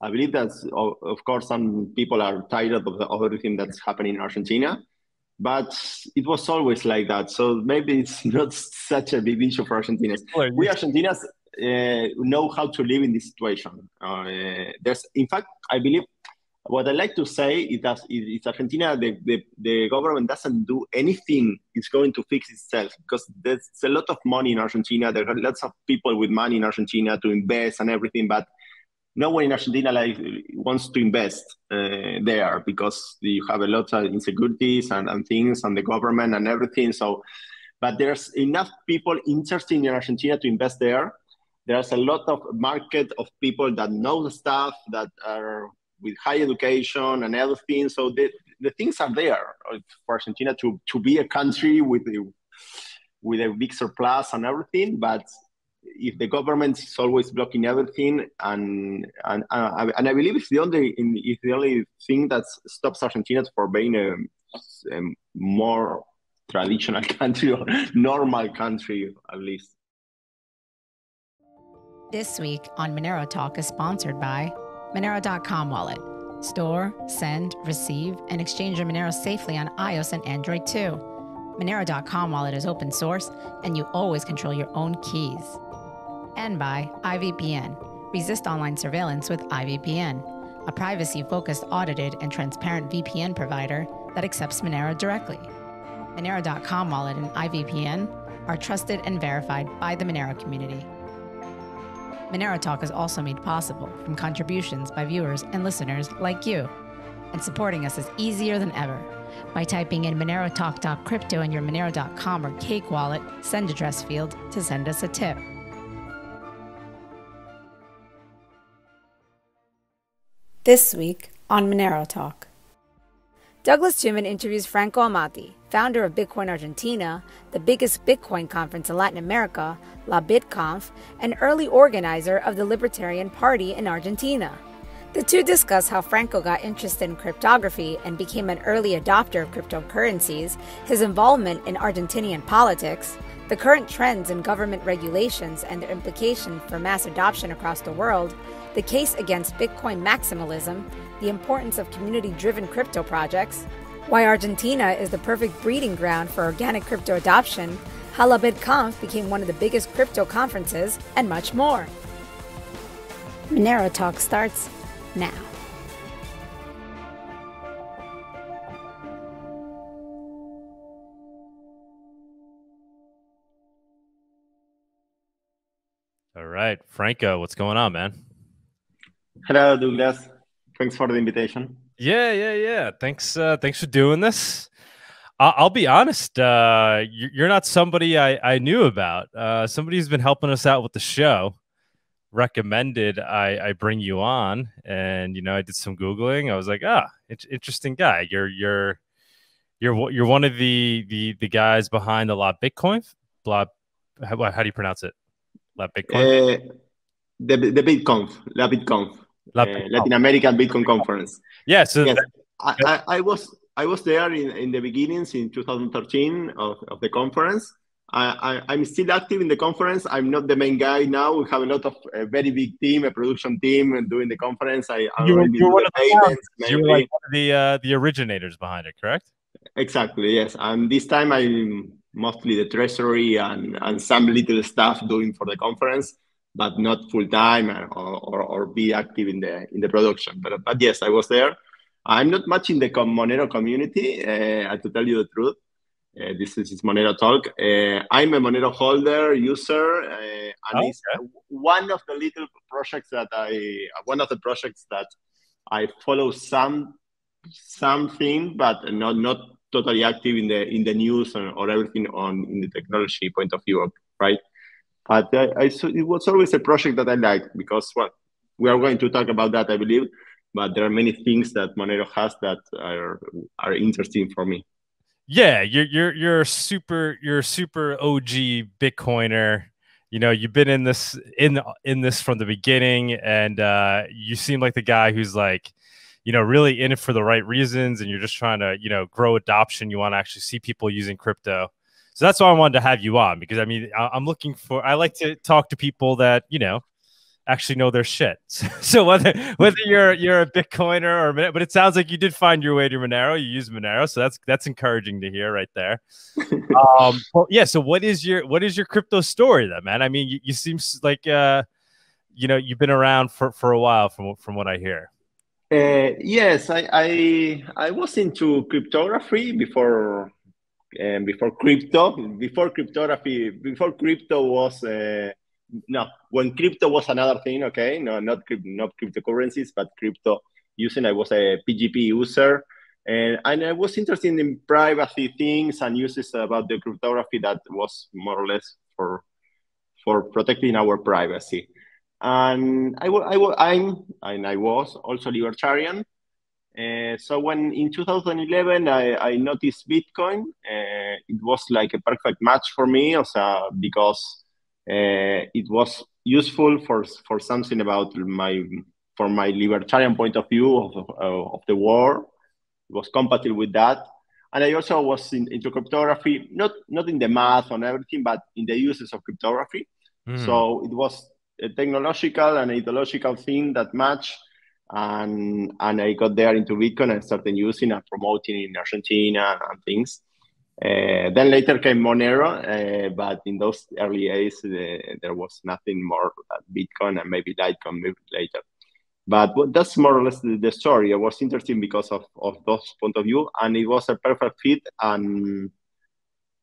I believe that, of course, some people are tired of, the, of everything that's happening in Argentina, but it was always like that. So maybe it's not such a big issue for Argentinians. We Argentinians uh, know how to live in this situation. Uh, there's, in fact, I believe what I like to say is that it's Argentina, the, the, the government doesn't do anything, it's going to fix itself because there's a lot of money in Argentina. There are lots of people with money in Argentina to invest and everything, but no one in Argentina like wants to invest uh, there because you have a lot of insecurities and, and things and the government and everything. So, but there's enough people interested in Argentina to invest there. There's a lot of market of people that know the stuff that are with high education and everything. So the, the things are there for Argentina to, to be a country with a, with a big surplus and everything. But if the government is always blocking everything, and and uh, and I believe it's the only it's the only thing that stops Argentina from being a, a more traditional country or normal country at least. This week on Monero Talk is sponsored by Monero.com wallet. Store, send, receive, and exchange your Monero safely on iOS and Android too. Monero.com wallet is open source, and you always control your own keys. And by IVPN. Resist online surveillance with IVPN, a privacy focused, audited, and transparent VPN provider that accepts Monero directly. Monero.com wallet and IVPN are trusted and verified by the Monero community. Monero Talk is also made possible from contributions by viewers and listeners like you. And supporting us is easier than ever. By typing in Monero Talk Crypto in your Monero.com or Cake wallet send address field to send us a tip. This week on Monero Talk. Douglas Tuman interviews Franco Amati, founder of Bitcoin Argentina, the biggest Bitcoin conference in Latin America, La BitConf, and early organizer of the Libertarian Party in Argentina. The two discuss how Franco got interested in cryptography and became an early adopter of cryptocurrencies, his involvement in Argentinian politics, the current trends in government regulations and their implication for mass adoption across the world, the case against Bitcoin maximalism, the importance of community driven crypto projects, why Argentina is the perfect breeding ground for organic crypto adoption, how La BitConf became one of the biggest crypto conferences, and much more. Monero Talk starts now. All right, Franco, what's going on, man? Hello, Douglas. Thanks for the invitation. Yeah, yeah, yeah. Thanks, uh, thanks for doing this. I- I'll be honest. Uh, you're not somebody I, I knew about. Uh, somebody who's been helping us out with the show recommended I, I bring you on, and you know I did some googling. I was like, ah, interesting guy. You're you're you're you're one of the the the guys behind the lot Bitcoin. Blah, how, how do you pronounce it? Lot Bitcoin. Uh, the the BitConf, La BitConf. Uh, Latin American Bitcoin Conference. Yes, I, I, I, was I was there in, in the beginnings in 2013 of, of the conference. I, I, am still active in the conference. I'm not the main guy now. We have a lot of a very big team, a production team and doing the conference. I, you were, you one of the, you were like one of the uh, the originators behind it, correct? Exactly. Yes. And this time I'm mostly the treasury and, and some little stuff doing for the conference but not full time or, or, or, be active in the in the production. But, but yes, I was there. I'm not much in the Monero community, uh, to tell you the truth. Uh, this is Monero Talk. Uh, I'm a Monero holder, user, uh, and oh, it's one of the little projects that I, one of the projects that I follow some something, but not not totally active in the in the news or, or everything on in the technology point of view, right? But I, I, it was always a project that I liked because what we are going to talk about that, I believe. But there are many things that Monero has that are are interesting for me. Yeah, you're you're you're super you're super OG Bitcoiner. You know, you've been in this in in this from the beginning, and uh, you seem like the guy who's like, you know, really in it for the right reasons, and you're just trying to you know grow adoption. You want to actually see people using crypto so that's why I wanted to have you on because I mean, I, am looking for, I like to talk to people that, you know, actually know their shit. so whether whether you're you're a Bitcoiner or but it sounds like you did find your way to Monero. You use Monero, so that's that's encouraging to hear right there. um, well, yeah. So what is your what is your crypto story then, man? I mean, you, you seem like uh, you know you've been around for for a while from from what I hear. Uh, yes, I, I I was into cryptography before um, before crypto. Before cryptography, before crypto was uh, no when crypto was another thing. Okay, no, not not cryptocurrencies, but crypto using. I was a PGP user, and and I was interested in privacy things and uses about the cryptography that was more or less for for protecting our privacy and I, I, I'm and I was also libertarian. Uh, so when in 2011 I, I noticed Bitcoin, uh, it was like a perfect match for me, also because uh, it was useful for for something about my for my libertarian point of view of, of the war. It was compatible with that, and I also was in, into cryptography, not not in the math and everything, but in the uses of cryptography. Mm. So it was a technological and ideological thing that match. And, and I got there into Bitcoin and started using and promoting in Argentina and things. Uh, then later came Monero, uh, but in those early days, uh, there was nothing more than Bitcoin and maybe Litecoin later. But that's more or less the, the, story. It was interesting because of, of those point of view, and it was a perfect fit. And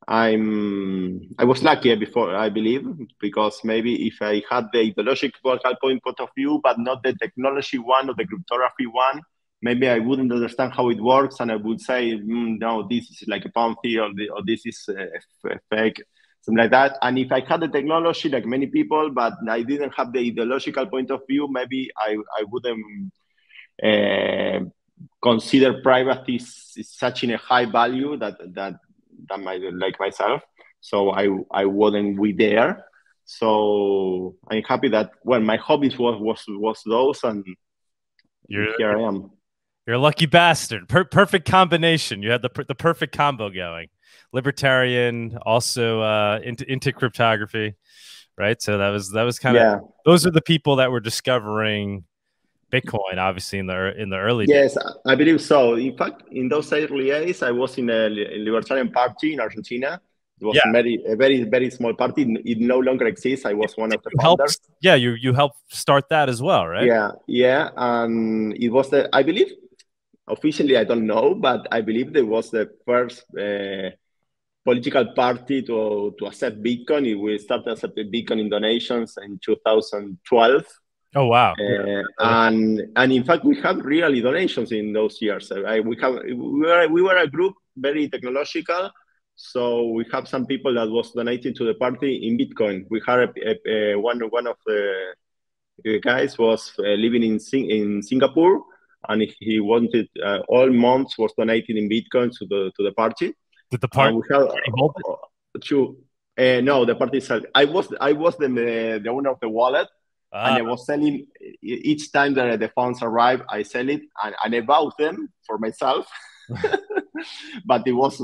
I'm I was lucky before I believe because maybe if I had the ideological point of view but not the technology one or the cryptography one, maybe I wouldn't understand how it works and I would say mm, no, this is like a Ponzi or, this is a fake, something like that. And if I had the technology like many people, but I didn't have the ideological point of view, maybe I I wouldn't. Uh, consider privacy such in a high value that that than my like myself. So I I wouldn't be there. So I'm happy that well my hobbies was was was those and you're, here I am. You're a lucky bastard. Per- perfect combination. You had the the perfect combo going. Libertarian, also uh, into into cryptography, right? So that was that was kind of yeah. those are the people that were discovering Bitcoin, obviously in the in the early days. yes, days. I believe so. In fact, in those early days, I was in a libertarian party in Argentina. It was yeah. very a very very small party. It no longer exists. I was one of the you founders. Helped, yeah, you you helped start that as well, right? Yeah, yeah, and it was the I believe officially I don't know, but I believe it was the first. Uh, political party to, to accept Bitcoin. We started accepting Bitcoin in donations in 2012 Oh wow! Uh, and and in fact, we had really donations in those years. I, we have we were we were a group very technological, so we have some people that was donating to the party in Bitcoin. We had a, a, a one one of the guys was uh, living in Sing in Singapore, and he wanted uh, all months was donating in Bitcoin to the to the party. Did the party? we had, uh, to, uh, no, the party. Said I was I was the the owner of the wallet and I ah. was selling each time that the funds arrive, I sell it and, and I bought them for myself. but it was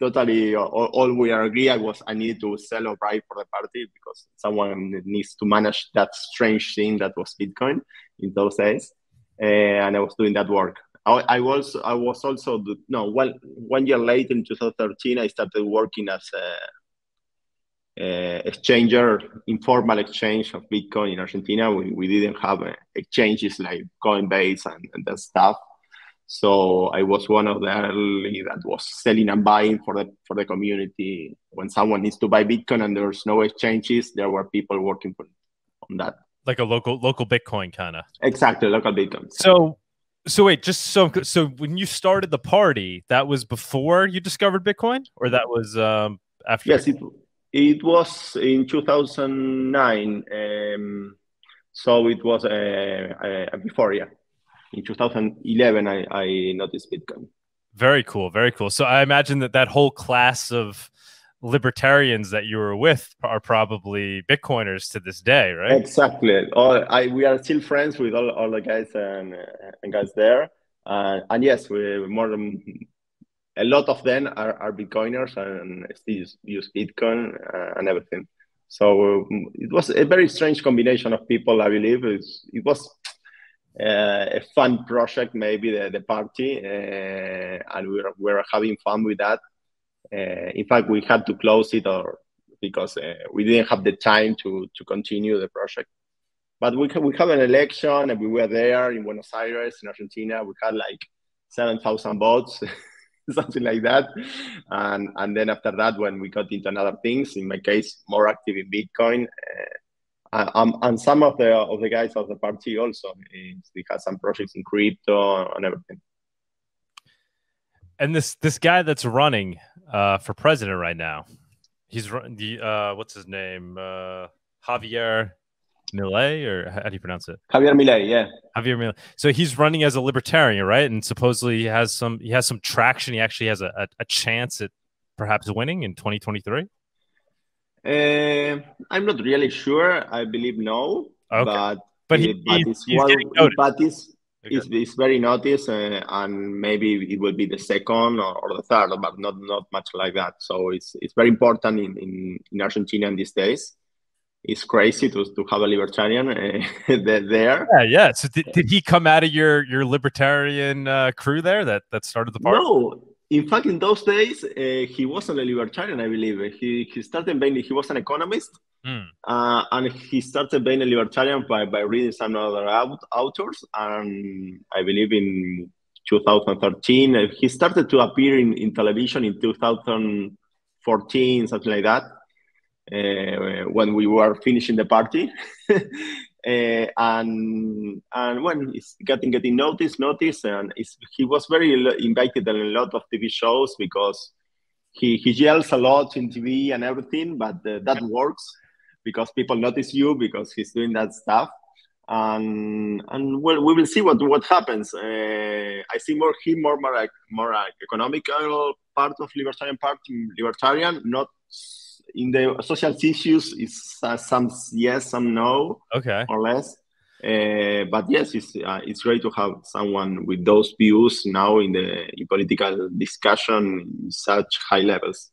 totally all, all, we agree. I was I needed to sell or buy for the party because someone needs to manage that strange thing that was Bitcoin in those days, uh, and I was doing that work. I, I was I was also no one one year later in 2013 I started working as a uh, exchanger, informal exchange of Bitcoin in Argentina. We, we didn't have uh, exchanges like Coinbase and, and that stuff. So I was one of the early that was selling and buying for the for the community. When someone needs to buy Bitcoin and there's no exchanges, there were people working for, on that. Like a local local Bitcoin kind of. Exactly, local Bitcoin. So so wait, just so so when you started the party, that was before you discovered Bitcoin, or that was um, after? Yes, it, it was in 2009. Um, so it was uh, uh, before, yeah. In 2011, I, I noticed Bitcoin. Very cool. Very cool. So I imagine that that whole class of libertarians that you were with are probably Bitcoiners to this day, right? Exactly. All, I, we are still friends with all, all the guys and, and guys there. Uh, and yes, we more than a lot of them are, are Bitcoiners and still use, Bitcoin uh, and everything. So um, it was a very strange combination of people. I believe it was uh, a fun project, maybe the, the party, uh, and we were, we were having fun with that. Uh, in fact, we had to close it or because uh, we didn't have the time to to continue the project. But we we have an election, and we were there in Buenos Aires, in Argentina. We had like seven thousand votes. something like that. And and then after that, when we got into another things, in my case, more active in Bitcoin. Uh, um, and some of the of the guys of the party also they have some projects in crypto and everything. And this this guy that's running uh, for president right now, he's run the uh, what's his name, uh, Javier Milei, or how do you pronounce it? Javier Milei, yeah. Javier Milei. So he's running as a libertarian, right? And supposedly he has some he has some traction. He actually has a, a, a chance at perhaps winning in 2023. Uh, I'm not really sure. I believe no. Okay. But but he, but he's, he's noticed. but it's, Okay. it's, it's very noticed, uh, and maybe it will be the second or, or the third, but not not much like that. So it's it's very important in, in, in Argentina in these days. It's crazy to, to have a libertarian uh, there. Yeah, yeah. So did, did he come out of your your libertarian uh, crew there that that started the party? No, in fact, in those days, uh, he wasn't a libertarian, I believe. He, he started being, he was an economist, uh, and he started being a libertarian by, by reading some other out, authors. And I believe in 2013, uh, he started to appear in, in television in 2014, something like that, when we were finishing the party. Uh, and and when he's getting getting noticed, noticed, and he was very invited in a lot of TV shows because he he yells a lot in TV and everything, but uh, that works because people notice you because he's doing that stuff. And and well, we will see what what happens. Uh, I see more him more more like more like economical part of libertarian party, libertarian, not in the social issues is uh, some yes, some no Okay. or less. Uh, but yes, it's uh, it's great to have someone with those views now in the in political discussion in such high levels.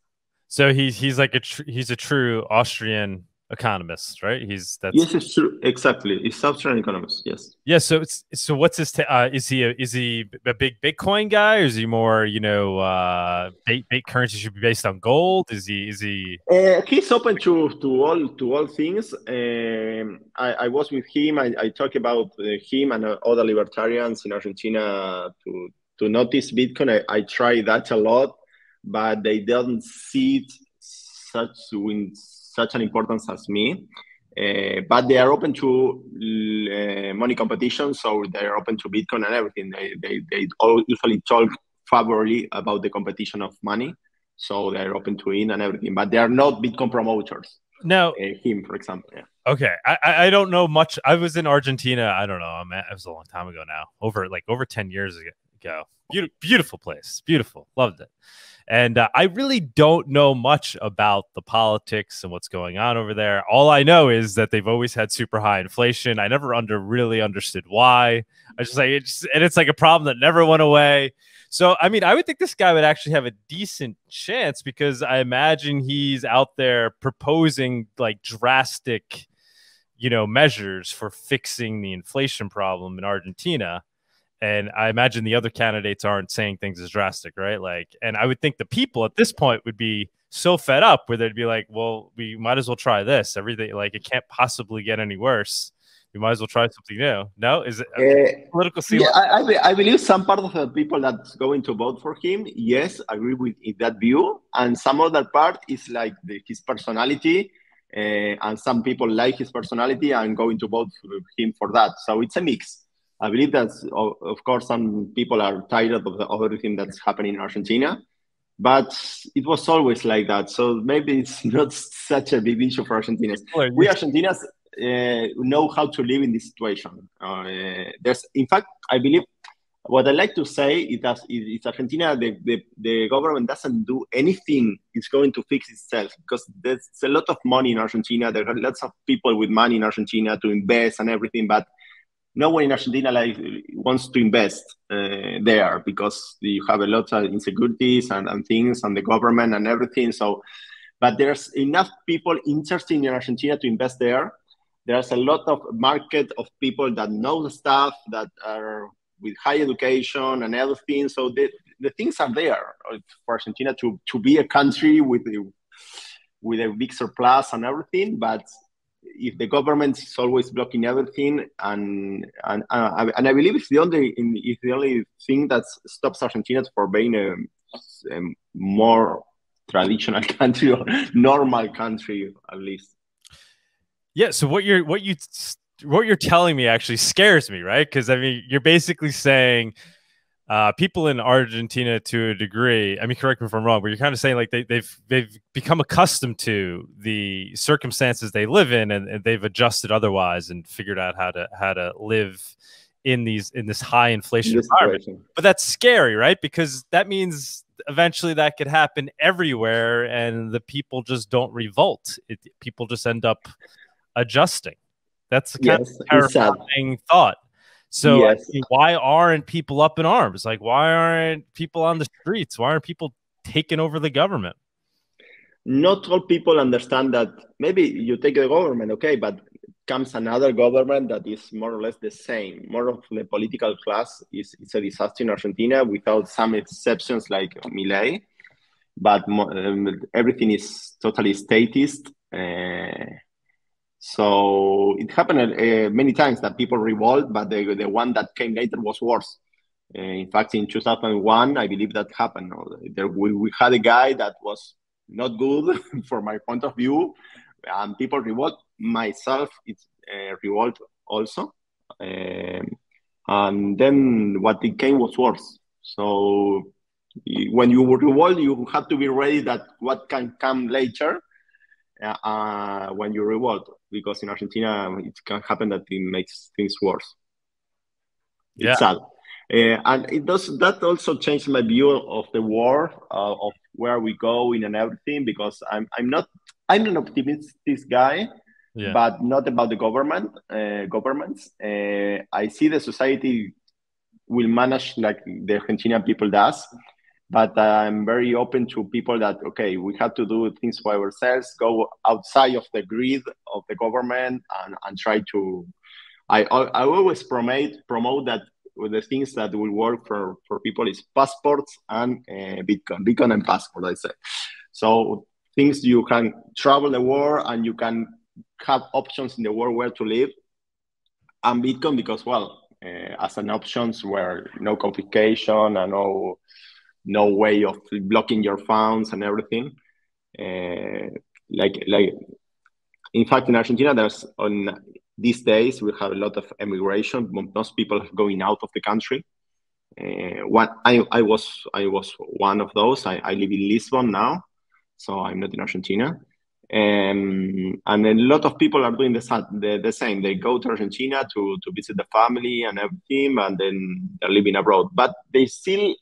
So he's he's like a tr- he's a true Austrian economist, right? He's that's Yes, it's true. Exactly, it's Austrian economist. Yes. yeah. So it's so what's his ta- uh, is he a, is he a big Bitcoin guy or is he more you know uh bait, bait currency should be based on gold? Is he is he Uh, he's open to, to all to all things. Um, I, I was with him. I, I talked about uh, him and uh, other libertarians in Argentina to to notice Bitcoin. I, I try that a lot, but they don't see it such with such an importance as me. Uh, but they are open to uh, money competition, so they are open to Bitcoin and everything. They they they all usually talk favorably about the competition of money so they're open to it and everything, but they are not Bitcoin promoters. no? Uh, him, for example. Yeah. Okay, I I I don't know much. I was in Argentina. I don't know. I'm at, it was a long time ago now. Over like over ten years ago. Beautiful, beautiful place. Beautiful. Loved it. And uh, I really don't know much about the politics and what's going on over there. All I know is that they've always had super high inflation. I never under really understood why. I just like it's and it's like a problem that never went away. So I mean, I would think this guy would actually have a decent chance because I imagine he's out there proposing like drastic, you know, measures for fixing the inflation problem in Argentina. And I imagine the other candidates aren't saying things as drastic, right? Like, and I would think the people at this point would be so fed up where they'd be like, well, we might as well try this. Everything, like, it can't possibly get any worse. We might as well try something new. No, is it Uh, political scene? yeah, I, I, believe some part of the people that's going to vote for him, yes, agree with in that view, and some other part is like the, his personality, uh, and some people like his personality and going to vote for him for that. So it's a mix. I believe that, of, course, some people are tired of, the, of everything that's happening in Argentina, but it was always like that. So maybe it's not such a big issue for Argentinians. We Argentinians uh, know how to live in this situation. Uh, there's, in fact, I believe what I like to say is that it's Argentina, the, the, the government doesn't do anything, it's going to fix itself because there's a lot of money in Argentina. There are lots of people with money in Argentina to invest and everything, but no one in Argentina like wants to invest uh, there because you have a lot of insecurities and, and things and the government and everything. So but there's enough people interested in Argentina to invest there. There's a lot of market of people that know the stuff that are with high education and everything. So the, the things are there for Argentina to, to be a country with with a big surplus and everything. But if the government is always blocking everything, and and uh, and I believe it's the only it's the only thing that stops Argentina from being a, a more traditional country or normal country at least. Yeah. So what you're what you what you're telling me actually scares me, right? Because I mean, you're basically saying uh, people in Argentina to a degree. I mean, correct me if I'm wrong, but you're kind of saying like they, they've they've become accustomed to the circumstances they live in, and, and, they've adjusted otherwise and figured out how to how to live in these in this high inflation this environment. But that's scary, right? Because that means eventually that could happen everywhere, and the people just don't revolt. It, people just end up adjusting. That's a kind yes, of terrifying thought. So yes. Why aren't people up in arms? Like why aren't people on the streets? Why aren't people taking over the government? Not all people understand that maybe you take the government, okay, but comes another government that is more or less the same. More of the political class is, is a disaster in Argentina without some exceptions like Milei. But um, everything is totally statist. Uh, so it happened uh, many times that people revolt, but the, the one that came later was worse. Uh, in fact, in 2001, I believe that happened. There, we, we had a guy that was not good from my point of view, and people revolt. Myself, it's uh, revolt also. Um, and then what it came was worse. So when you revolt, you have to be ready that what can come later uh, when you revolt because in Argentina it can happen that it makes things worse. It's yeah. sad. Uh, and it does that also changed my view of the war uh, of where we go in and everything because I'm I'm not I'm an optimistic guy, yeah. but not about the government uh, governments. Uh, I see the society will manage like the Argentinian people does, but I'm very open to people that okay, we have to do things for ourselves, go outside of the grid of the government, and, and try to. I I always promote promote that the things that will work for for people is passports and uh, Bitcoin, Bitcoin and passport. I say, so things you can travel the world and you can have options in the world where to live, and Bitcoin because well, uh, as an options where no complication and no no way of blocking your funds and everything. Uh, like like in fact in Argentina there's on these days we have a lot of emigration. Most people are going out of the country. Uh, what I, I was I was one of those. I, I live in Lisbon now, so I'm not in Argentina. Um, and a lot of people are doing the, the, the, same. They go to Argentina to, to visit the family and everything, and then they're living abroad. But they still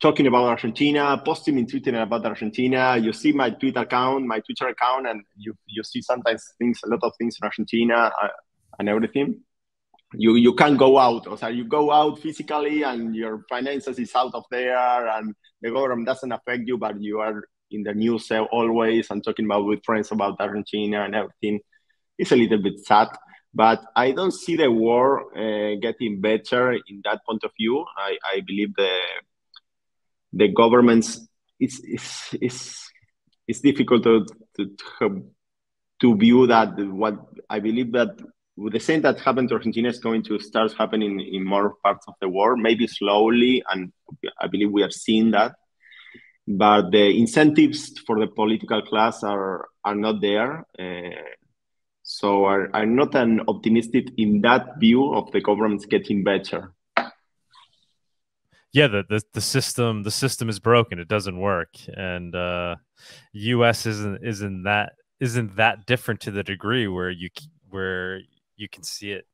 talking about Argentina, posting in Twitter about Argentina. You see my Twitter account, my Twitter account, and you you see sometimes things, a lot of things in Argentina uh, and everything. You you can't go out, or so you go out physically, and your finances is out of there, and the government doesn't affect you, but you are in the news always and talking about with friends about Argentina and everything. It's a little bit sad but I don't see the war uh, getting better in that point of view. I, I believe the the governments it's it's it's, it's difficult to, to to view that what I believe that the same that happened to Argentina is going to start happening in more parts of the world, maybe slowly, and I believe we are seeing that. But the incentives for the political class are are not there, uh, so are not an optimistic in that view of the governments getting better yeah the, the the system the system is broken. It doesn't work. And uh us isn't isn't that isn't that different to the degree where you where you can see it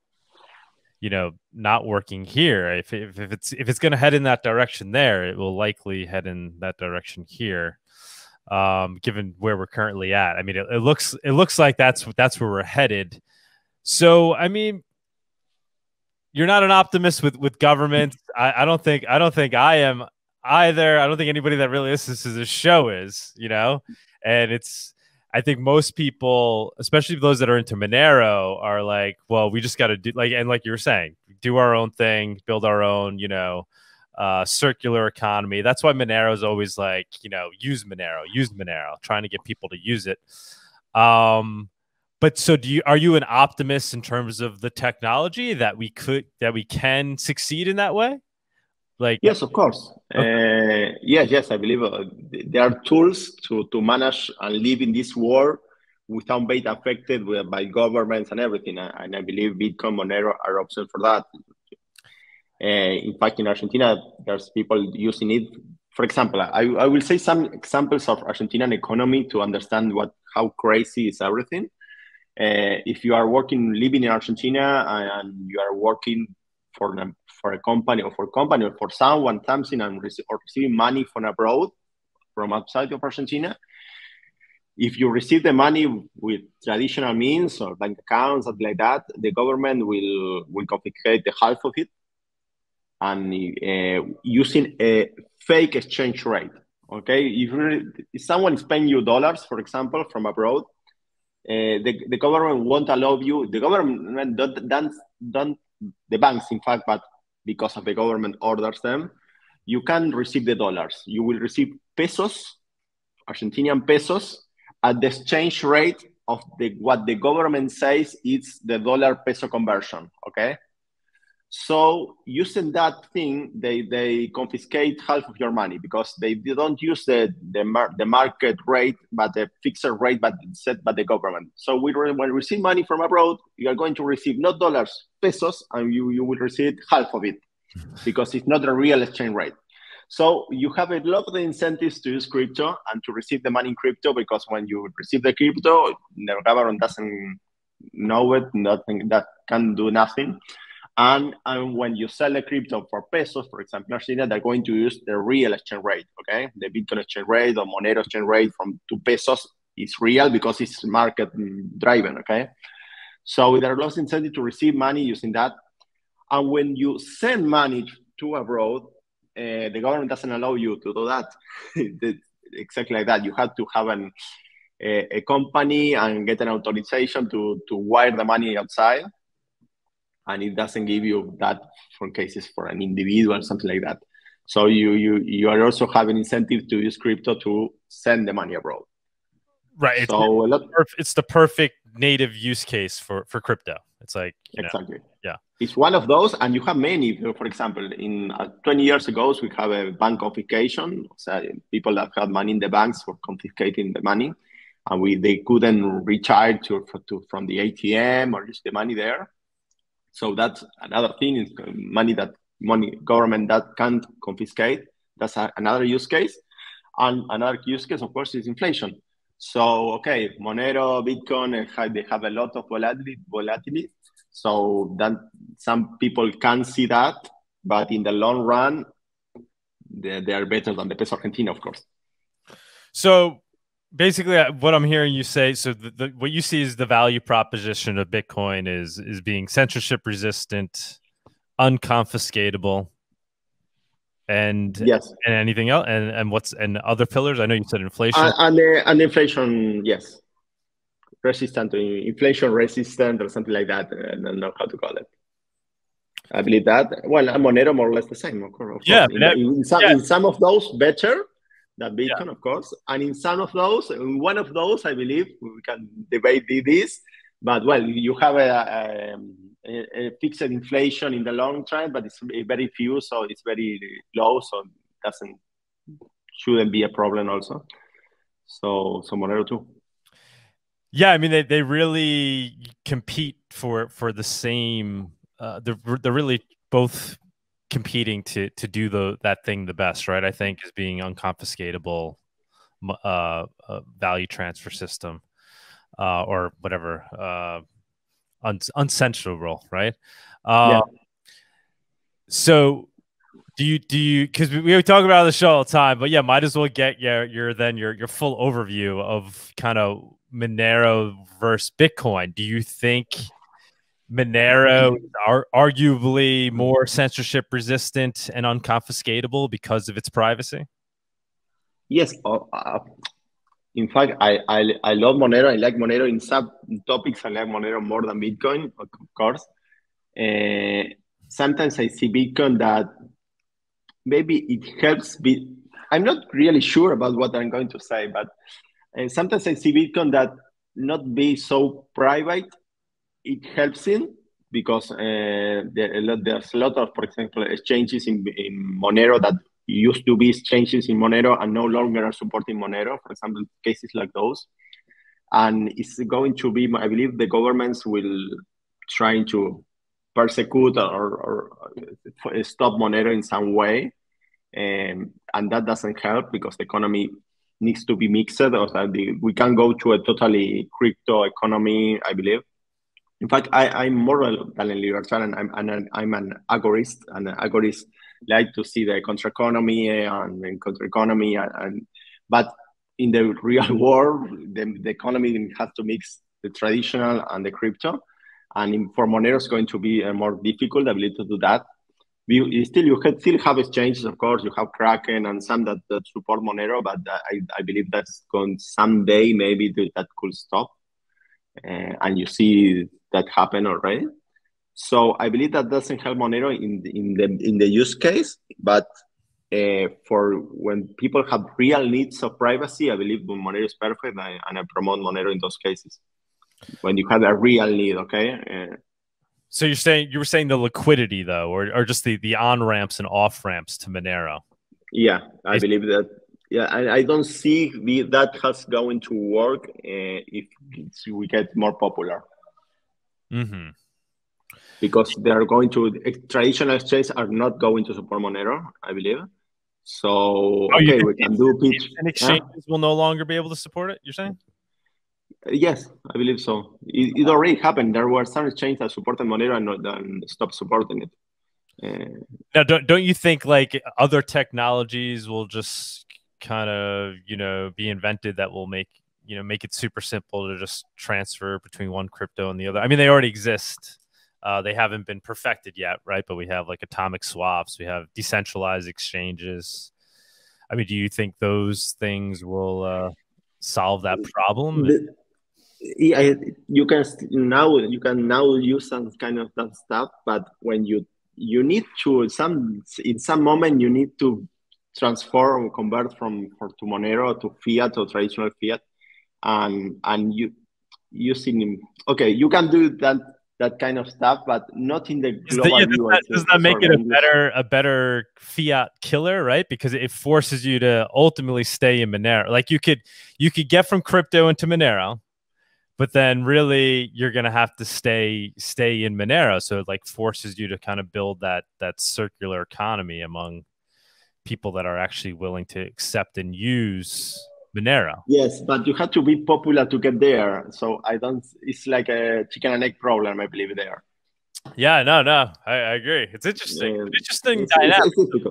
you know not working here. If, if, if it's if it's going to head in that direction there it will likely head in that direction here um given where we're currently at. I mean it, it looks it looks like that's that's where we're headed. So i mean you're not an optimist with with government. I, I don't think I don't think I am either. I don't think anybody that really listens to this show is. You know, and it's I think most people, especially those that are into Monero, are like, well, we just got to do like, and like you were saying, do our own thing, build our own, you know, uh, circular economy. That's why Monero is always like, you know, use Monero, use Monero, trying to get people to use it. Um, but so do you are you an optimist in terms of the technology that we could that we can succeed in that way? Like yes, of course. Okay. Uh, yes, yes, I believe uh, there are tools to to manage and live in this world without being affected by governments and everything. And I believe Bitcoin, Monero are options for that. Uh, in fact, in Argentina, there's people using it. For example, I, I will say some examples of Argentinian economy to understand what how crazy is everything. Uh, if you are working, living in Argentina, and you are working for a, for a company or for a company or for someone something and or receiving money from abroad, from outside of Argentina, if you receive the money with traditional means or bank accounts, something like that, the government will will confiscate the half of it and uh, using a fake exchange rate. Okay, if, if someone is paying you dollars, for example, from abroad, uh, the, the government won't allow you, the government don't, don't, don't, the banks, in fact, but because of the government orders them, you can receive the dollars. You will receive pesos, Argentinian pesos, at the exchange rate of the what the government says is the dollar peso conversion. Okay, so using that thing, they, they confiscate half of your money because they, they don't use the, the, mar- the market rate, but the fixed rate but set by the government. So we, when we receive money from abroad, you are going to receive not dollars, pesos, and you, you will receive half of it because it's not a real exchange rate. So you have a lot of incentives to use crypto and to receive the money in crypto because when you receive the crypto, the government doesn't know it, nothing that can do nothing. And, and when you sell a crypto for pesos, for example, in Argentina, they're going to use the real exchange rate, okay? The Bitcoin exchange rate or Monero exchange rate from two pesos is real because it's market driven, okay? So there are lots of incentive to receive money using that. And when you send money to abroad, uh, the government doesn't allow you to do that. exactly like that. You have to have an, a, a company and get an authorization to, to wire the money outside and it doesn't give you that for cases for an individual something like that. So you you you are also having incentive to use crypto to send the money abroad. Right so it's, lot, it's the perfect native use case for for crypto. It's like exactly know, yeah. It's one of those and you have many for example in uh, 20 years ago we have a bank confiscation so people that had money in the banks were confiscating the money and we they couldn't recharge to, to from the atm or use the money there so that's another thing is uh, money that money government that can't confiscate. That's a, another use case. And another use case, of course, is inflation. So, okay, Monero, Bitcoin, eh, they have a lot of volatility, volatility. So that some people can see that, but in the long run, they, they are better than the peso Argentina, of course. So basically uh, what i'm hearing you say so the, the, what you see is the value proposition of bitcoin is is being censorship resistant unconfiscatable and yes. and anything else and and what's and other pillars? I know you said inflation. Uh, and uh, and inflation yes. Resistant to inflation resistant or something like that. I don't know how to call it. I believe that. Well monero more or less the same of course, yeah. In, in, some, yeah. in some of those better that Bitcoin, yeah. of course. And in some of those, in one of those, I believe we can debate this. But well, you have a, a, a fixed inflation in the long term, but it's very few, so it's very low, so it doesn't shouldn't be a problem also. So, so Monero too. Yeah, I mean they, they really compete for for the same. Uh, they're they're really both competing to to do the that thing the best, right? I think is being unconfiscatable uh, uh, value transfer system uh, or whatever uh, un- uncensorable, right? Uh, yeah. So do you do you because we, we talk about the show all the time, but yeah, might as well get your your then your your full overview of kind of Monero versus Bitcoin. Do you think Monero are arguably more censorship resistant and unconfiscatable because of its privacy? Yes, uh, uh, in fact, I, I, I love Monero. I like Monero in some topics. I like Monero more than Bitcoin, of course. Uh, sometimes I see Bitcoin that maybe it helps. Be, I'm not really sure about what I'm going to say, but uh, sometimes I see Bitcoin that not be so private. It helps in because uh, there, there's a lot of, for example, exchanges in, in Monero that used to be exchanges in Monero and no longer are supporting Monero, for example, cases like those. And it's going to be, I believe the governments will trying to persecute or, or stop Monero in some way. Um, and that doesn't help because the economy needs to be mixed. Or that we can go to a totally crypto economy, I believe. In fact, I, am more than a libertarian. I'm, I'm, I'm an agorist, and an agorist like to see the contra economy and, and contra economy, and, and, but in the real world, the, the economy has to mix the traditional and the crypto. And in, for Monero, it's going to be uh, more difficult, ability to do that. We still you can still have exchanges, of course. You have Kraken and some that, that support Monero, but I, I believe that's going someday maybe that could stop. Uh, and you see that happen already. So I believe that doesn't help Monero in the, in the in the use case, but uh, for when people have real needs of privacy, I believe Monero is perfect, and I, and I promote Monero in those cases. When you have a real need, okay. Uh, so you're saying you were saying the liquidity though, or, or just the the on ramps and off ramps to Monero. Yeah, I believe that. Yeah, I, I don't see the, that has going to work uh, if we get more popular. Mm-hmm because they are going to traditional exchanges are not going to support Monero, I believe. So oh, okay, we can do pitch. And exchanges yeah? will no longer be able to support it. You're saying? Yes, I believe so. It, it already happened. There were some exchanges that supported Monero and, and stopped supporting it. Uh, now, don't don't you think like other technologies will just kind of you know be invented that will make you know make it super simple to just transfer between one crypto and the other? I mean, they already exist uh, they haven't been perfected yet, right? But we have like atomic swaps, we have decentralized exchanges. I mean, do you think those things will uh, solve that problem? yeah, you can now you can now use some kind of that stuff, but when you you need to some in some moment you need to transform or convert from to Monero to fiat or traditional fiat, and and you using okay you can do that that kind of stuff, but not in the global yeah, does that, does that make it a better a better fiat killer, right? Because it forces you to ultimately stay in Monero. Like you could you could get from crypto into Monero, but then really you're gonna have to stay stay in Monero. So it like forces you to kind of build that that circular economy among people that are actually willing to accept and use Monero. Yes, but you have to be popular to get there. So I don't. It's like a chicken and egg problem, I believe there. Yeah, no, no, I, I agree. It's interesting. Yeah. Interesting it's, dynamic. It's, it's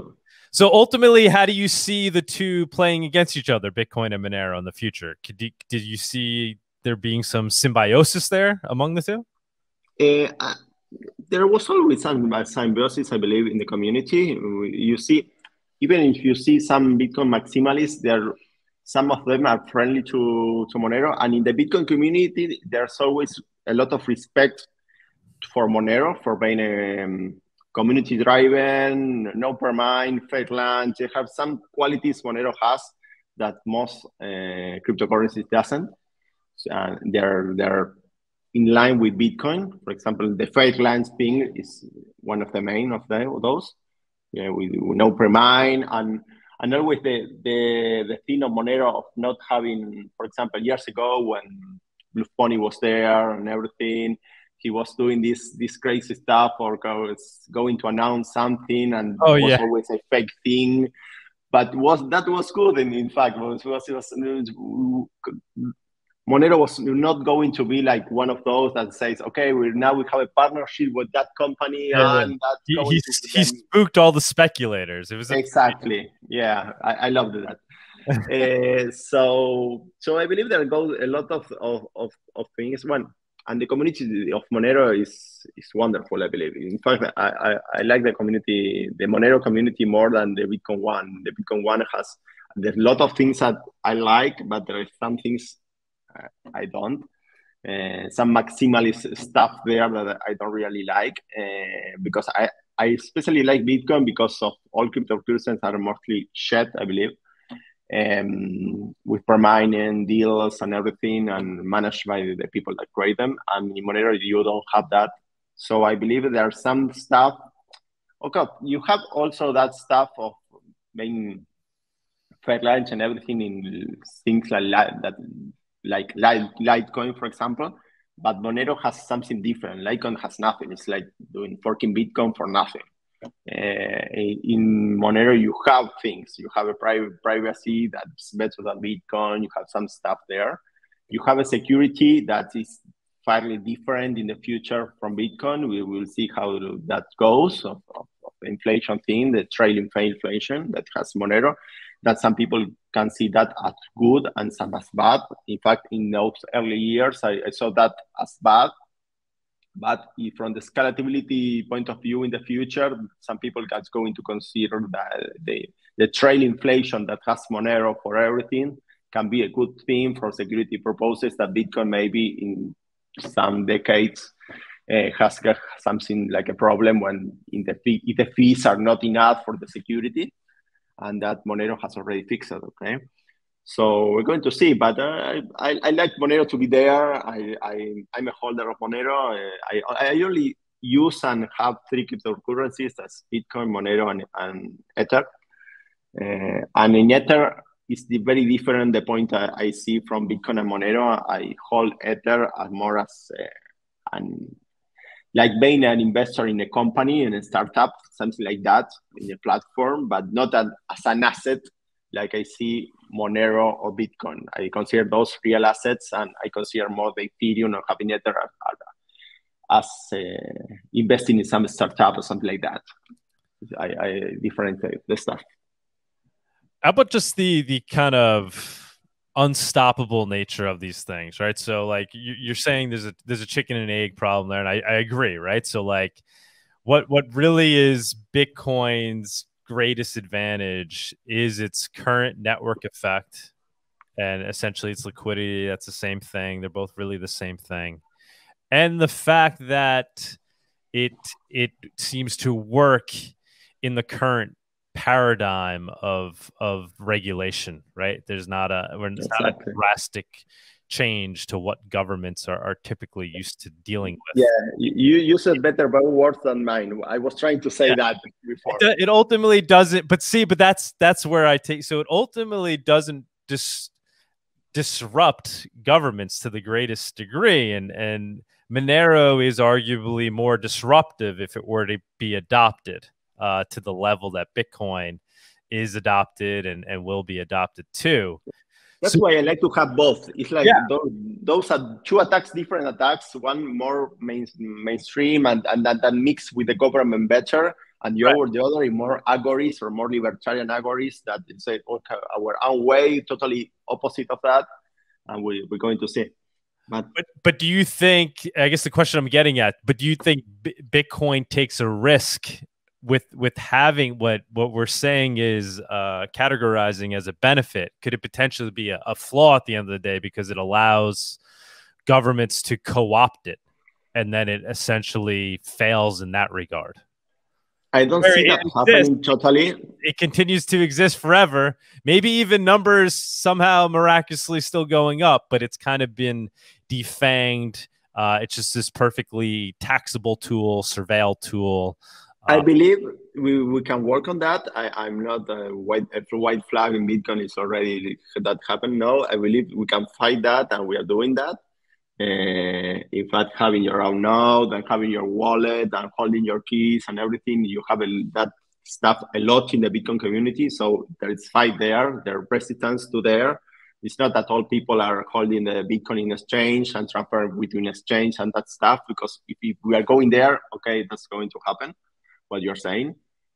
so ultimately, how do you see the two playing against each other, Bitcoin and Monero, in the future? You, did you see there being some symbiosis there among the two? Uh, there was always some symbiosis, I believe, in the community. You see, even if you see some Bitcoin maximalists, they're some of them are friendly to, to Monero. And in the Bitcoin community, there's always a lot of respect for Monero for being a um, community driven, no premine, fair land. They have some qualities Monero has that most uh, cryptocurrencies doesn't. Uh, they're they're in line with Bitcoin. For example, the Fairlands thing is one of the main of the, those. Yeah, we, we know Premine and and always the, the, the thing of Monero of not having, for example, years ago when Blue Pony was there and everything, he was doing this this crazy stuff or was going to announce something and oh, was yeah. always a fake thing. But was that was good and in fact was was, was Monero was not going to be like one of those that says, "Okay, we're now we have a partnership with that company," yeah, and he, he, he spooked all the speculators. It was exactly, yeah, I, I loved that. uh, so, so I believe there goes a lot of of, of, of things. One, and the community of Monero is is wonderful. I believe. In fact, I, I, I like the community, the Monero community more than the Bitcoin one. The Bitcoin one has there's a lot of things that I like, but there are some things I don't. Uh, some maximalist stuff there that I don't really like uh, because I, I especially like Bitcoin because of all cryptocurrencies are mostly shed, I believe, um, with premining deals and everything and managed by the people that create them. And in Monero, you don't have that. So I believe there are some stuff. Okay, you have also that stuff of being fair launch and everything in things like that, like Litecoin, for example. But Monero has something different. Litecoin has nothing. It's like doing forking Bitcoin for nothing. Uh, in Monero, you have things. You have a private privacy that's better than Bitcoin. You have some stuff there. You have a security that is fairly different in the future from Bitcoin. We will see how that goes of, of, of inflation thing, the trailing inflation that has Monero that some people can see that as good and some as bad. In fact, in those early years, I, I saw that as bad. But from the scalability point of view in the future, some people are going to consider that the, the trail inflation that has Monero for everything can be a good thing for security purposes that Bitcoin maybe in some decades uh, has something like a problem when in the, fee, if the fees are not enough for the security and that Monero has already fixed it. Okay, so we're going to see. But uh, I, I like Monero to be there. I, I I'm a holder of Monero. Uh, I I only use and have three cryptocurrencies: that's Bitcoin, Monero, and, and Ether. Uh, and in Ether, it's the very different the point I, I, see from Bitcoin and Monero. I hold Ether as more as uh, an like being an investor in a company and a startup, something like that, in a platform, but not an, as an asset like I see Monero or Bitcoin. I consider those real assets, and I consider more the Ethereum or having Ether as uh, investing in some startup or something like that. I, I differentiate the stuff. How about just the the kind of unstoppable nature of these things, right? So like you're saying there's a there's a chicken and egg problem there, and I, I agree, right? So like what what really is Bitcoin's greatest advantage is its current network effect and essentially its liquidity. That's the same thing. They're both really the same thing. And the fact that it it seems to work in the current paradigm of of regulation, right? There's not a we're exactly. not a drastic change to what governments are, are typically used to dealing with. Yeah, you you said better words than mine. I was trying to say yeah. that before. It, it, ultimately doesn't, but see, but that's that's where I take. So it ultimately doesn't dis, disrupt governments to the greatest degree, and and Monero is arguably more disruptive if it were to be adopted uh, to the level that Bitcoin is adopted and, and will be adopted too. That's so, why I like to have both. It's like yeah. those, those, are two attacks, different attacks. One more main, mainstream and, and that, that mix with the government better, and the, right. other, the other more agorist or more libertarian agorist that say okay, our own way, totally opposite of that, and we, we're going to see. But, but, but do you think? I guess the question I'm getting at. But do you think B- Bitcoin takes a risk with with having what what we're saying is uh, categorizing as a benefit, could it potentially be a, a, flaw at the end of the day because it allows governments to co-opt it, and then it essentially fails in that regard? I don't Where see that happening totally. It continues to exist forever. Maybe even numbers somehow miraculously still going up, but it's kind of been defanged. Uh, it's just this perfectly taxable tool, surveil tool I um, believe we, we can work on that. I, am not a white a white flag in Bitcoin is already that happened. No, I believe we can fight that, and we are doing that. Uh, in fact, having your own node and having your wallet and holding your keys and everything, you have a, that stuff a lot in the Bitcoin community. So there is fight there. There are resistance to there. It's not that all people are holding the Bitcoin in exchange and transfer between exchange and that stuff. Because if, if we are going there, okay, that's going to happen what you're saying.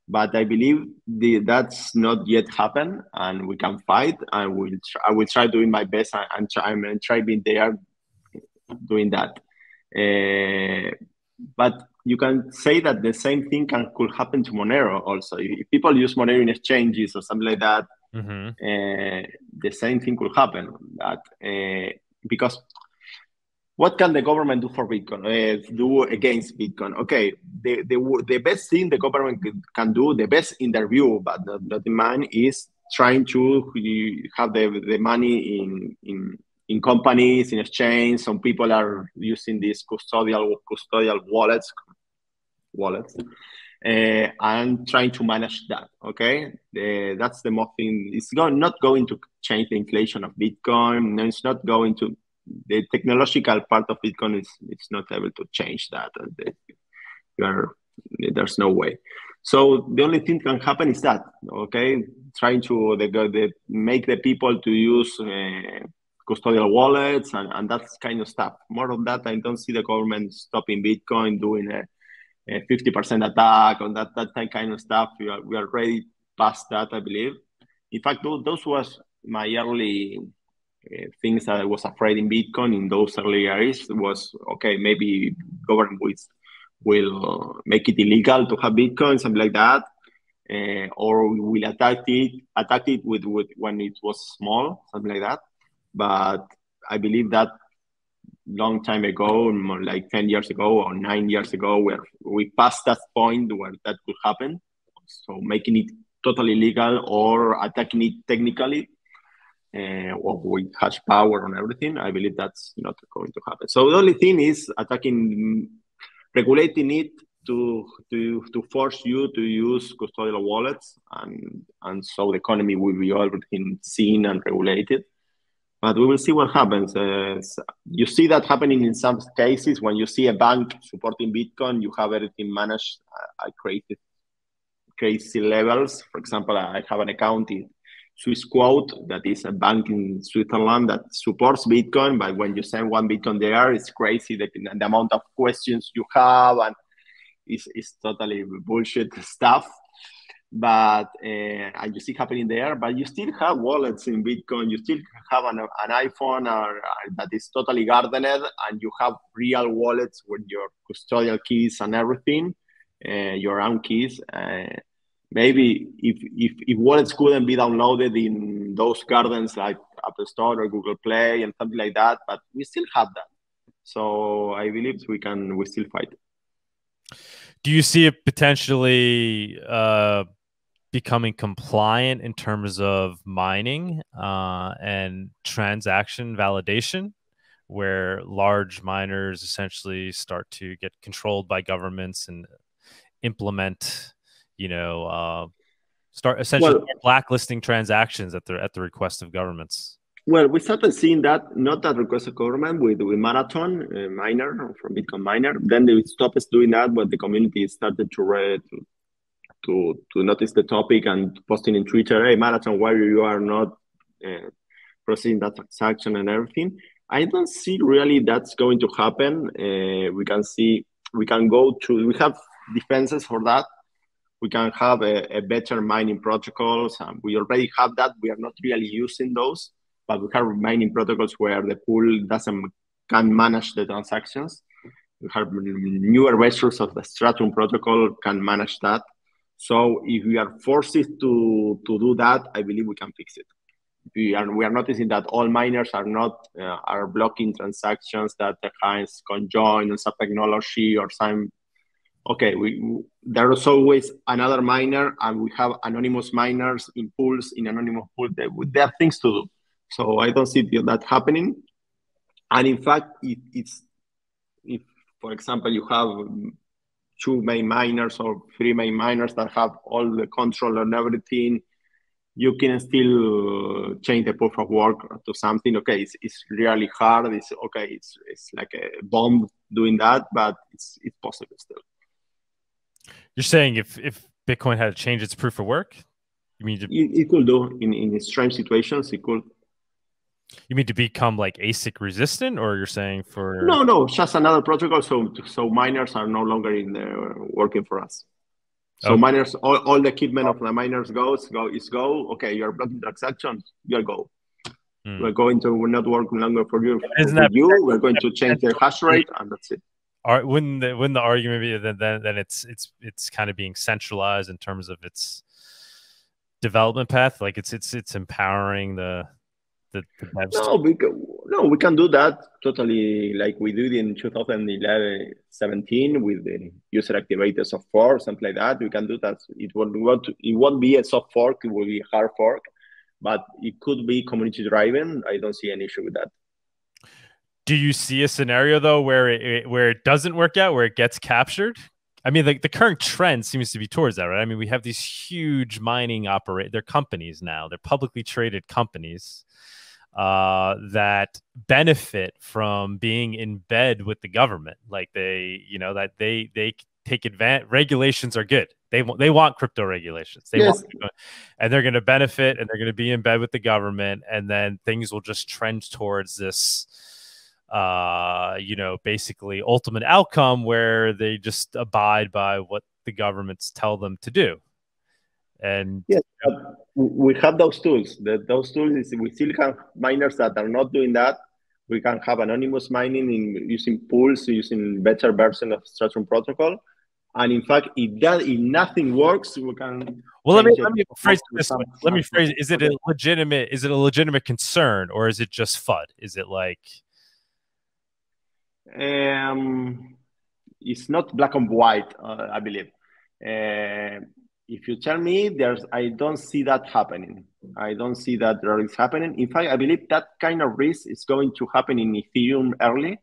But I believe the, that's not yet happened, and we can fight. And we'll try, I will try doing my best and, and try, and try being there, doing that. Uh, but you can say that the same thing can could happen to Monero also. If people use Monero in exchanges or something like that, mm-hmm. uh, the same thing could happen. That uh, because what can the government do for Bitcoin? Uh, do against Bitcoin? Okay, the, the the best thing the government can do, the best in their view, but not, not in mine, is trying to have the, the money in in in companies in exchange. Some people are using these custodial custodial wallets wallets uh, and trying to manage that. Okay, the, that's the most thing. It's not going to change the inflation of Bitcoin. No, It's not going to the technological part of Bitcoin is it's not able to change that. Are, there's no way. So the only thing can happen is that okay, trying to the, the make the people to use uh, custodial wallets and, and that kind of stuff. More of that, I don't see the government stopping Bitcoin doing a, a 50% attack on that that kind of stuff. We are we are already past that, I believe. In fact, those, those was my early uh, things that I was afraid in Bitcoin in those early years was okay, maybe government will, will make it illegal to have Bitcoin, something like that, uh, or will attack it, attack it with, with when it was small, something like that. But I believe that long time ago, like 10 years ago or nine years ago, where we passed that point where that could happen. So making it totally legal or attacking it technically uh, or with hash power and everything, I believe that's not going to happen. So the only thing is attacking, regulating it to to to force you to use custodial wallets, and and so the economy will be everything seen and regulated. But we will see what happens. Uh, you see that happening in some cases when you see a bank supporting Bitcoin, you have everything managed at crazy crazy levels. For example, I have an account in Swissquote, that is a bank in Switzerland that supports Bitcoin. But when you send one Bitcoin there, it's crazy the, the amount of questions you have, and it's, it's totally bullshit stuff. But uh, and you see happening there, but you still have wallets in Bitcoin. You still have an, an iPhone or, uh, that is totally gardened, and you have real wallets with your custodial keys and everything, uh, your own keys. Uh, maybe if, if, if wallets couldn't be downloaded in those gardens like Apple Store or Google Play and something like that, but we still have that. So I believe we can we still fight. Do you see it potentially uh, becoming compliant in terms of mining uh, and transaction validation, where large miners essentially start to get controlled by governments and implement you know, uh, start essentially well, blacklisting transactions at the at the request of governments? Well, we started seeing that not at request of government with with Marathon uh, miner from Bitcoin miner. Then they stopped us doing that, but the community started to read to, to to notice the topic and posting in Twitter, "Hey, Marathon, why you are not uh, proceeding that transaction and everything." I don't see really that's going to happen. Uh, we can see we can go to we have defenses for that we can have a, a better mining protocols. and we already have that. We are not really using those, but we have mining protocols where the pool doesn't can manage the transactions. We have newer versions of the Stratum protocol can manage that. So if we are forced to, to do that, I believe we can fix it. We are, we are noticing that all miners are not uh, are blocking transactions that has CoinJoin on some technology or some okay, we, there is always another miner, and we have anonymous miners in pools in anonymous pool. There, there are things to do. So I don't see that happening. And in fact, it, it's if, for example, you have two main miners or three main miners that have all the control and everything, you can still change the proof of work to something. Okay, it's, it's really hard. It's okay. It's it's like a bomb doing that, but it's it's possible still. You're saying if if Bitcoin had to change its proof of work, you mean to, it, it could do in in strange situations. It could. You mean to become like ASIC resistant, or you're saying for no, no, just another protocol. So so miners are no longer in there working for us. So okay. miners, all, all the equipment of the miners goes go is go. Okay, you're blocking transactions. You'll go. Hmm. We're going to we're not working longer for you. Isn't that you? We're going to change the hash rate, and that's it are wouldn't the, wouldn't the argument be that then, then it's it's it's kind of being centralized in terms of its development path? Like it's it's it's empowering the the, the devs. No, we can, no, we can do that totally like we did in 2011, 17 with the user activated soft fork, something like that. We can do that. It won't it won't be a soft fork. It will be a hard fork, but it could be community driven. I don't see an issue with that. Do you see a scenario though where it where it doesn't work out, where it gets captured? I mean, like the current trend seems to be towards that, right? I mean, we have these huge mining operate. They're companies now. They're publicly traded companies uh, that benefit from being in bed with the government. Like they, you know, that they they take advantage. Regulations are good. They want they want crypto regulations. They yes. want, and they're going to benefit, and they're going to be in bed with the government, and then things will just trend towards this uh, you know, basically ultimate outcome where they just abide by what the governments tell them to do. And yes, we have those tools. The, those tools is we still have miners that are not doing that. We can have anonymous mining in using pools, using better version of Stratum Protocol. And in fact, if that if nothing works, we can. Well, let me let me phrase this. Let me phrase. Is it a legitimate? Is it a legitimate concern, or is it just FUD? Is it like? Um, it's not black and white, uh, I believe. Uh, if you tell me there's, I don't see that happening. I don't see that there is happening. In fact, I believe that kind of risk is going to happen in Ethereum early.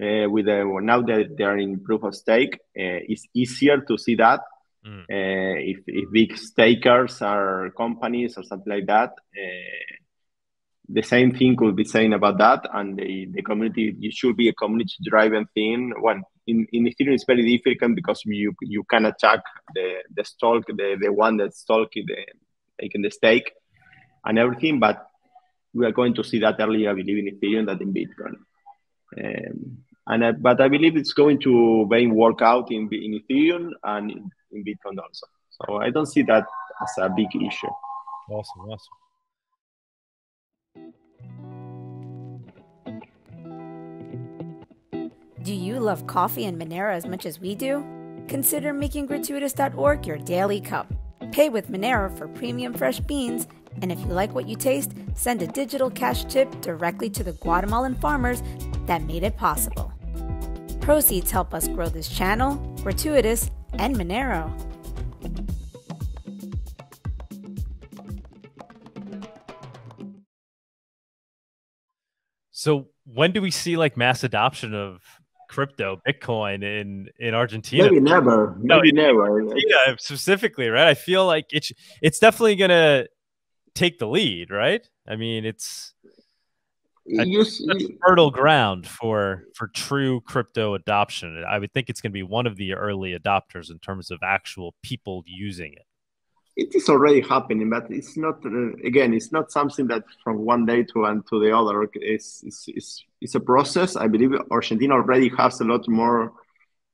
Uh, with the, now that they're in proof of stake, uh, it's easier to see that. Mm. Uh, if, if big stakers are companies or something like that, uh, the same thing could be saying about that and the, the community it should be a community driven thing. When in, in ethereum it's very difficult because you you can attack the the stalk the, the one that's stalking the taking the stake and everything but we are going to see that early i believe in ethereum than in bitcoin. Um, and I, but i believe it's going to be work out in, in ethereum and in, in bitcoin also. So i don't see that as a big issue. Awesome awesome Do you love coffee and Monero as much as we do? Consider making gratuitous.org your daily cup. Pay with Monero for premium fresh beans, and if you like what you taste, send a digital cash tip directly to the Guatemalan farmers that made it possible. Proceeds help us grow this channel, Gratuitous, and Monero. So when do we see like mass adoption of crypto, Bitcoin in in Argentina. Maybe never. Maybe no, never. Yeah, specifically, right? I feel like it's it's definitely gonna take the lead, right? I mean, it's you, fertile ground for for true crypto adoption. I would think it's going to be one of the early adopters in terms of actual people using it it is already happening, but it's not. Uh, again, it's not something that from one day to one to the other. It's it's, it's, it's a process. I believe Argentina already has a lot more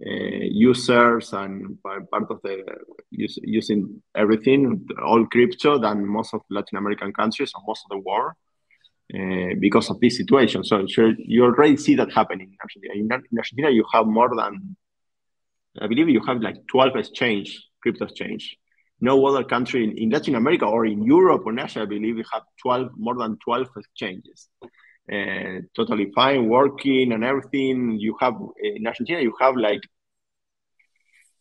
uh, users and part of the use, using everything, all crypto, than most of Latin American countries or most of the world. Uh, because of this situation, so you already see that happening in Argentina. In, in Argentina, you have more than, I believe, you have like twelve exchange crypto exchange no other country in, in, Latin America or in Europe or Asia, I believe, we have 12, more than 12 exchanges. Uh, totally fine, working and everything. You have, in Argentina, you have like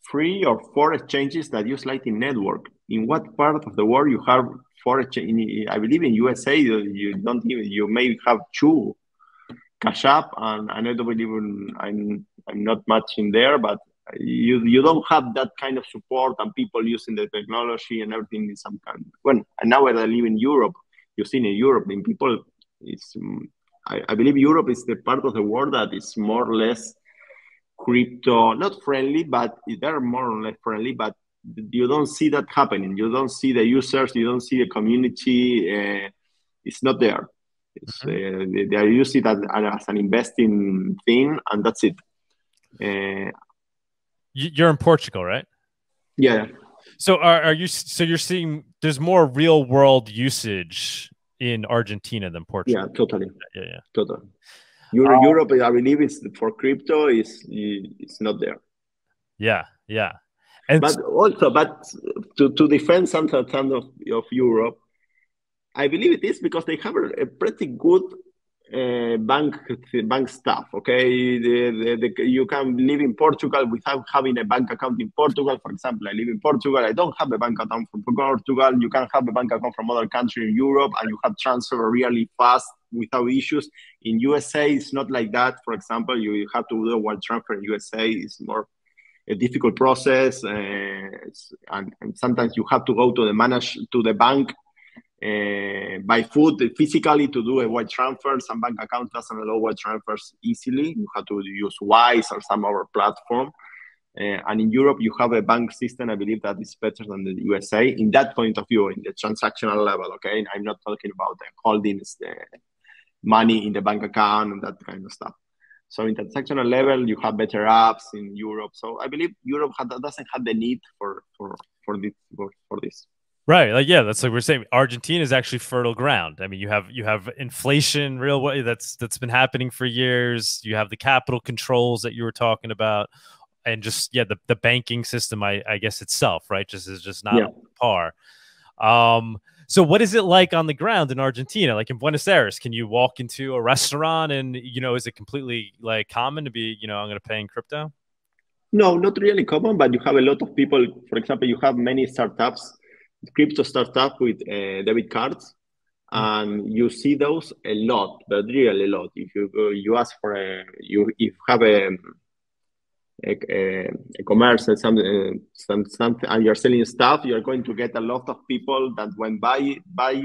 three or four exchanges that use Lightning Network. In what part of the world you have four exchanges? I believe in USA, you don't even, you may have two. Cash App, and, and I don't believe in, I'm, I'm not much in there, but you you don't have that kind of support and people using the technology and everything in some kind. When and now that I live in Europe, you've seen in Europe, in people, it's I, I believe Europe is the part of the world that is more or less crypto not friendly, but they're more or less friendly, but you don't see that happening. You don't see the users, you don't see the community. Uh, it's not there. It's, mm-hmm. uh, they, they, are using it as, as, an investing thing, and that's it. Uh, you're in Portugal, right? Yeah. So are, are you? So you're seeing there's more real world usage in Argentina than Portugal. Yeah, totally. Yeah, yeah, totally. Euro, um, Europe, I believe, is for crypto is it's not there. Yeah, yeah. And but also, but to, to defend some, of of Europe. I believe it is because they have a, a pretty good uh, bank bank staff. Okay, the, the, the, you can live in Portugal without having a bank account in Portugal. For example, I live in Portugal. I don't have a bank account from Portugal. You can have a bank account from other country in Europe, and you have transfer really fast without issues. In USA, it's not like that. For example, you, you have to do a wire transfer in USA. It's more a difficult process, uh, and, and sometimes you have to go to the manage to the bank uh, by foot physically to do a wire transfer. Some bank account doesn't allow wire transfers easily. You have to use Wise or some other platform. Uh, and in Europe, you have a bank system, I believe, that is better than the USA in that point of view, in the transactional level. Okay, I'm not talking about the holdings, the money in the bank account, and that kind of stuff. So in transactional level, you have better apps in Europe. So I believe Europe doesn't have the need for for for this for, for this. Right. Like, yeah, that's like we're saying. Argentina is actually fertile ground. I mean, you have you have inflation real way that's that's been happening for years. You have the capital controls that you were talking about, and just yeah, the, the banking system, I, I guess itself, right, just is just not yeah. par. Um, so what is it like on the ground in Argentina? Like in Buenos Aires, can you walk into a restaurant and you know, is it completely like common to be, you know, I'm gonna pay in crypto? No, not really common, but you have a lot of people. For example, you have many startups crypto startup with uh, debit cards, mm. and you see those a lot, but really a lot. If you go, you ask for a you if you have a a, a, a commerce and some, uh, some something and you're selling stuff, you're going to get a lot of people that when buy buy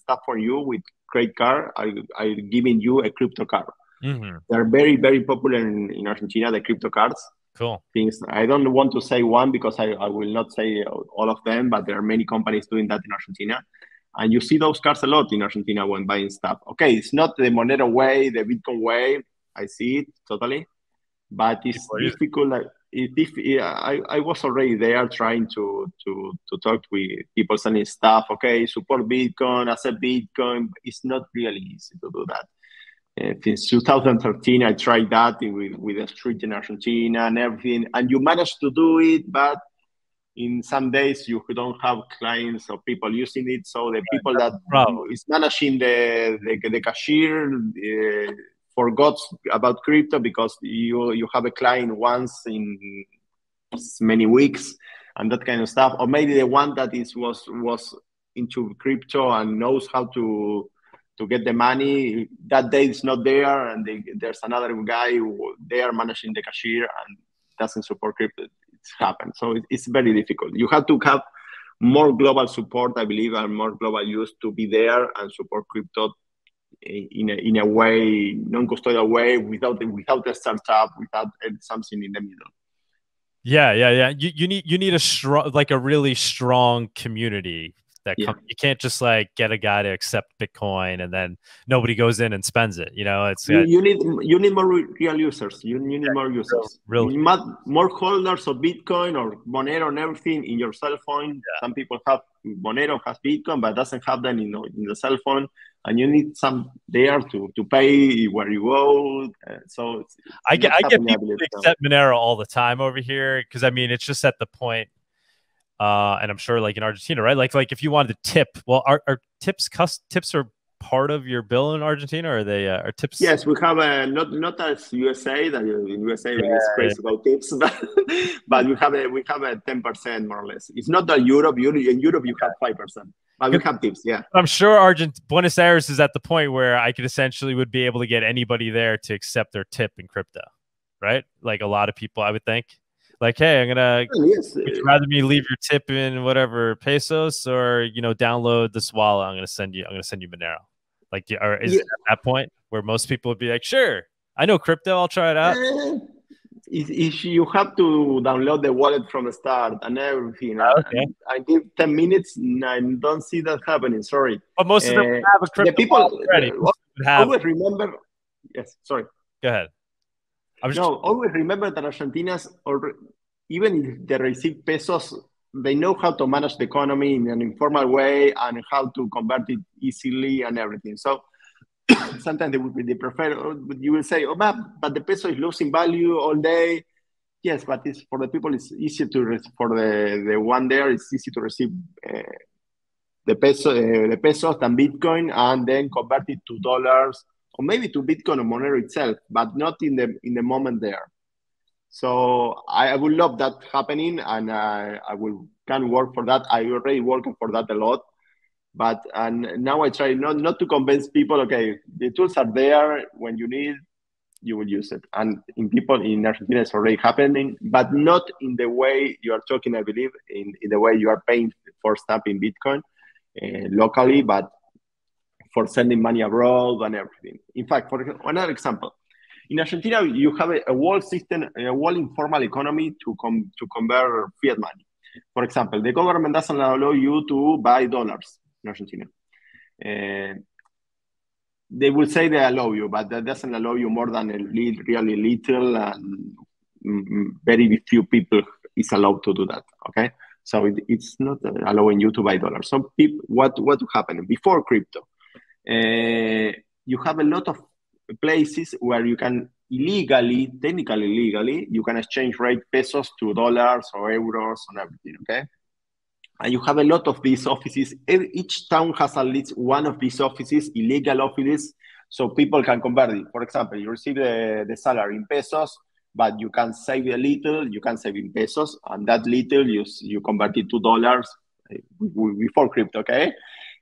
stuff for you with credit card are, are giving you a crypto card. Mm-hmm. They're very very popular in, in Argentina. The crypto cards cool things. I don't want to say one because I, I will not say all of them, but there are many companies doing that in Argentina. And you see those cars a lot in Argentina when buying stuff. Okay, it's not the Monero way, the Bitcoin way. I see it totally, but it's difficult. Like, it, I, I was already there trying to, to, to talk with people selling stuff. Okay, support Bitcoin, accept Bitcoin. It's not really easy to do that. Uh, since 2013, I tried that with, with the street in Argentina and everything, and you manage to do it, but in some days you don't have clients or people using it. So the people that is managing the the, the cashier uh, forgot about crypto because you you have a client once in many weeks and that kind of stuff, or maybe the one that is was was into crypto and knows how to to get the money. That day is not there, and they, there's another guy who they are managing the cashier and doesn't support crypto. It's happened, so it's very difficult. You have to have more global support, I believe, and more global use to be there and support crypto in a, in a way, non-custodial way, without without a startup, without something in the middle. Yeah, yeah, yeah. You, you need you need a strong, like a really strong community that yeah. come, you can't just like get a guy to accept Bitcoin and then nobody goes in and spends it. You know, it's you, you need you need more real users. You, you need yeah, more users. Really, more holders of Bitcoin or Monero and everything in your cell phone. Yeah. Some people have Monero has Bitcoin, but doesn't have them in, in the cell phone. And you need some there to, to pay where you go. Uh, so I get I get people to accept Monero all the time over here because I mean it's just at the point uh, and I'm sure like in Argentina, right? Like like if you wanted to tip, well, are, are tips cus- tips are part of your bill in Argentina, or are they uh, are tips? Yes, we have a not not as USA that in USA yeah, is crazy yeah. about tips, but but we have a we have a ten percent more or less. It's not that Europe. Europe in Europe you have five percent. But we have tips, yeah. I'm sure Argent Buenos Aires is at the point where I could essentially would be able to get anybody there to accept their tip in crypto, right? Like a lot of people, I would think like, hey, I'm gonna yes. would you rather me leave your tip in whatever pesos or you know download this wallet? I'm gonna send you. I'm gonna send you Monero. Like, or is yeah. at that point where most people would be like, sure, I know crypto, I'll try it out. Uh, if, if you have to download the wallet from the start and everything, oh, okay. I give 10 minutes, I don't see that happening. Sorry. But most of them uh, have a crypto the people already. Always remember. Yes, sorry. Go ahead. No, just... always remember that Argentina's, or even if they receive pesos, they know how to manage the economy in an informal way and how to convert it easily and everything. So sometimes they would be, they prefer. You will say, "Oh, but but the peso is losing value all day." Yes, but it's for the people. It's easier to for the the one there. It's easy to receive uh, the peso, uh, the pesos than Bitcoin, and then convert it to dollars or maybe to Bitcoin or Monero itself, but not in the in the moment there. So I, I would love that happening, and uh, I will can work for that. I already working for that a lot, but and now I try not not to convince people. Okay, the tools are there when you need, you will use it. And in people in Argentina, it's already happening, but not in the way you are talking. I believe in, in the way you are paying for stuff in Bitcoin uh, locally, but for sending money abroad and everything. In fact, for another example, in Argentina, you have a, a whole system, a whole informal economy to com- to convert fiat money. For example, the government doesn't allow you to buy dollars in Argentina. Uh, they will say they allow you, but that doesn't allow you more than a really little, and very few people is allowed to do that. Okay, so it, it's not allowing you to buy dollars. People, what what happened before crypto? Uh, you have a lot of places where you can illegally, technically legally, you can exchange rate pesos to dollars or euros and everything. Okay, and you have a lot of these offices. Each town has at least one of these offices, illegal offices, so people can convert it. For example, you receive the, the salary in pesos, but you can save a little, you can save in pesos, and that little you, you convert it to dollars eh, before crypto, okay?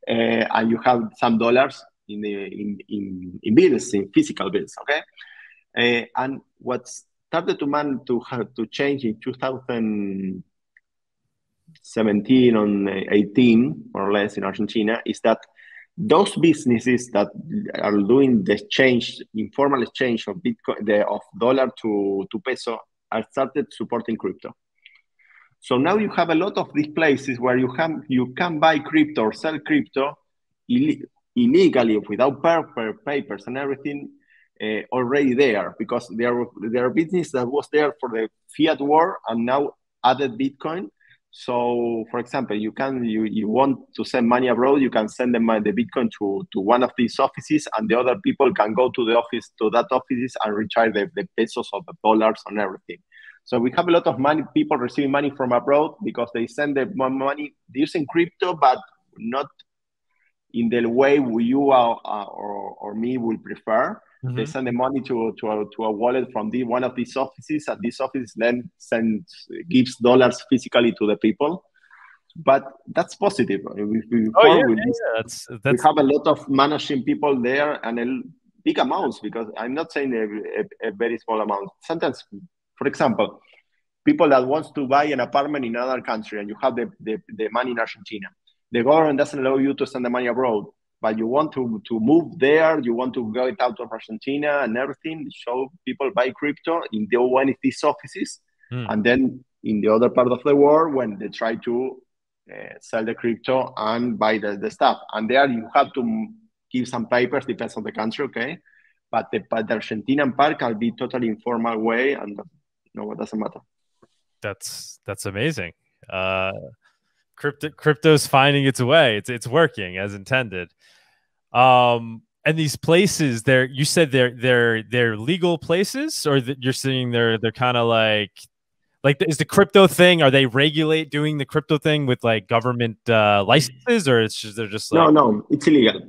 Uh, and you have some dollars in the in, in, in bills, in physical bills, okay? Uh, and what started to man to have to change in 2000 17 on 18, more or less, in Argentina, is that those businesses that are doing the exchange, informal exchange of Bitcoin, the, of dollar to, to peso, are started supporting crypto. So now you have a lot of these places where you have you can buy crypto or sell crypto Ill- illegally without paper, papers and everything uh, already there because there there are business that was there for the fiat war and now added Bitcoin so, for example, you can you, you want to send money abroad, you can send the Bitcoin to, to one of these offices, and the other people can go to the office to that offices and recharge the, the pesos or the dollars and everything. So we have a lot of money people receiving money from abroad because they send the money using crypto, but not in the way you are, uh, or, or me will prefer. Mm-hmm. They send the money to, to, a, to a wallet from the, one of these offices, and this office then sends gives dollars physically to the people. But that's positive. We, we, oh, yeah, yeah, That's, that's... we have a lot of managing people there and a big amounts because I'm not saying a, a, a very small amount. Sometimes, for example, people that wants to buy an apartment in another country and you have the, the, the money in Argentina. The government doesn't allow you to send the money abroad but you want to, to move there, you want to go out of Argentina and everything, so people buy crypto in the one of these offices. Mm. And then in the other part of the world, when they try to uh, sell the crypto and buy the, the stuff. And there you have to give some papers, depends on the country, okay? But the, but the Argentinian part can be totally informal way and no, it doesn't matter. That's that's amazing. Uh, crypto crypto's finding its way. It's it's working as intended. Um, and these places, they're you said they're they're they're legal places, or that you're saying they're they're kind of like like is the crypto thing? Are they regulate doing the crypto thing with like government uh, licenses, or it's just they're just like... no, no, it's illegal,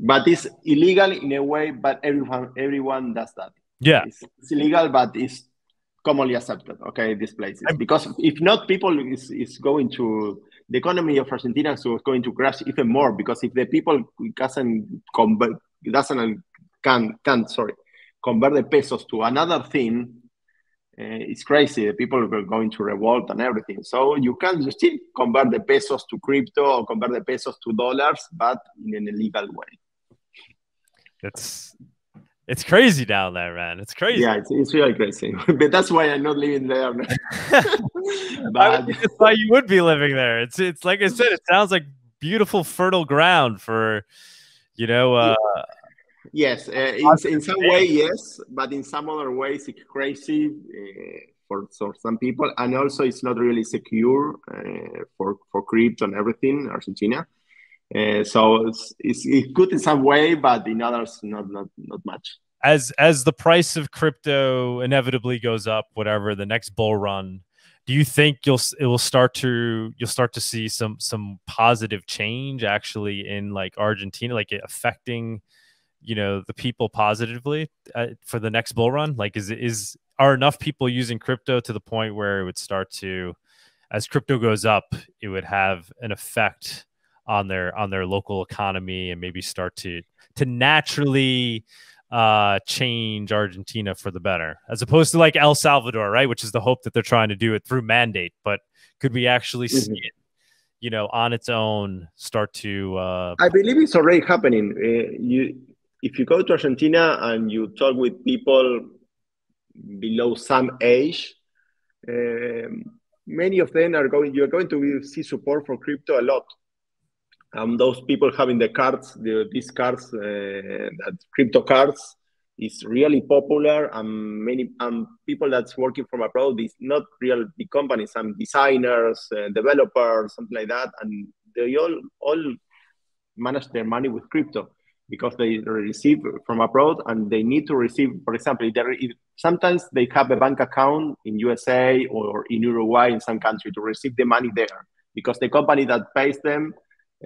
but it's illegal in a way. But everyone everyone does that. Yeah, it's, it's illegal, but it's commonly accepted. Okay, these places because if not, people is is going to the economy of Argentina is going to crash even more because if the people doesn't convert, doesn't can can sorry convert the pesos to another thing, uh, it's crazy. The people are going to revolt and everything. So you can still convert the pesos to crypto or convert the pesos to dollars, but in an illegal way. It's it's crazy down there, man. It's crazy. Yeah, it's, it's really crazy. but that's why I'm not living there. but that's why you would be living there. It's it's like I said, it sounds like beautiful, fertile ground for, you know. Uh, yes, uh, in, in some way, yes, but in some other ways, it's crazy uh, for, for some people, and also it's not really secure uh, for for crypto and everything. Argentina. Uh, so it's, it's, it's good in some way, but in others, not not not much. As as the price of crypto inevitably goes up, whatever the next bull run, do you think you'll it will start to you'll start to see some some positive change actually in like Argentina, like affecting you know the people positively uh, for the next bull run? Like, is is are enough people using crypto to the point where it would start to, as crypto goes up, it would have an effect on their on their local economy and maybe start to to naturally uh, change Argentina for the better, as opposed to like El Salvador, right? Which is the hope that they're trying to do it through mandate. But could we actually mm-hmm. see it, you know, on its own start to? Uh... I believe it's already happening. Uh, you, if you go to Argentina and you talk with people below some age, um, many of them are going. You're going to see support for crypto a lot. Um, those people having the cards, the, these cards, uh, crypto cards, is really popular. And many um, people that's working from abroad is not real big companies, some designers, uh, developers, something like that, and they all all manage their money with crypto because they receive from abroad and they need to receive, for example, if sometimes they have a bank account in USA or in Uruguay in some country to receive the money there because the company that pays them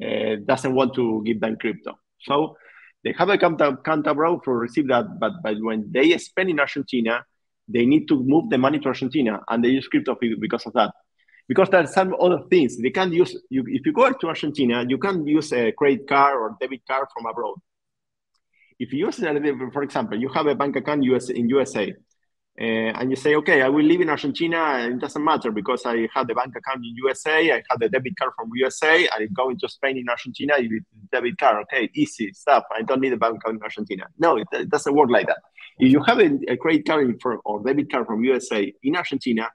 uh, doesn't want to give them crypto. So they have a account, abroad to receive that, but, but when they spend in Argentina, they need to move the money to Argentina and they use crypto because of that. Because there are some other things they can't use. You, if you go to Argentina, you can't use a credit card or debit card from abroad. If you use, for example, you have a bank account US, in USA, uh, and you say, okay, I will live in Argentina, and it doesn't matter because I have the bank account in USA, I have the debit card from USA, I'm going to Spain in Argentina with debit card. Okay, easy stuff. I don't need a bank account in Argentina. No, it, it doesn't work like that. If you have a, a credit card for, or debit card from USA in Argentina,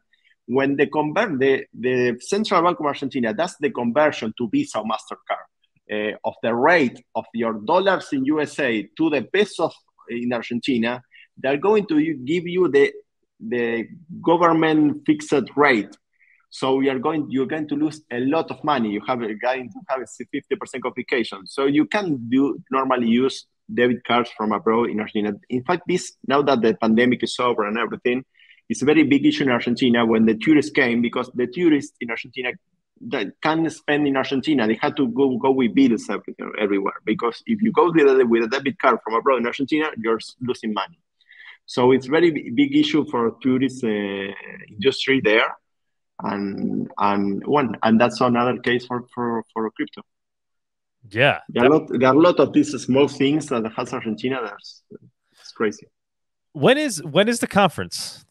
when they convert the, the Central Bank of Argentina does the conversion to Visa or MasterCard uh, of the rate of your dollars in USA to the pesos in Argentina, they're going to give you the the government fixed rate. So you are going you're going to lose a lot of money. You have a going to have a 50% complication. So you can do normally use debit cards from abroad in Argentina. In fact, this now that the pandemic is over and everything, it's a very big issue in Argentina when the tourists came because the tourists in Argentina that can spend in Argentina, they had to go go with bills everywhere because if you go with a debit card from abroad in Argentina, you're losing money. So it's very big issue for tourist uh, industry there, and and one and that's another case for for for crypto. Yeah, there are, lot, there are a lot of these small things that has Argentina. That's it's crazy. When is when is the conference?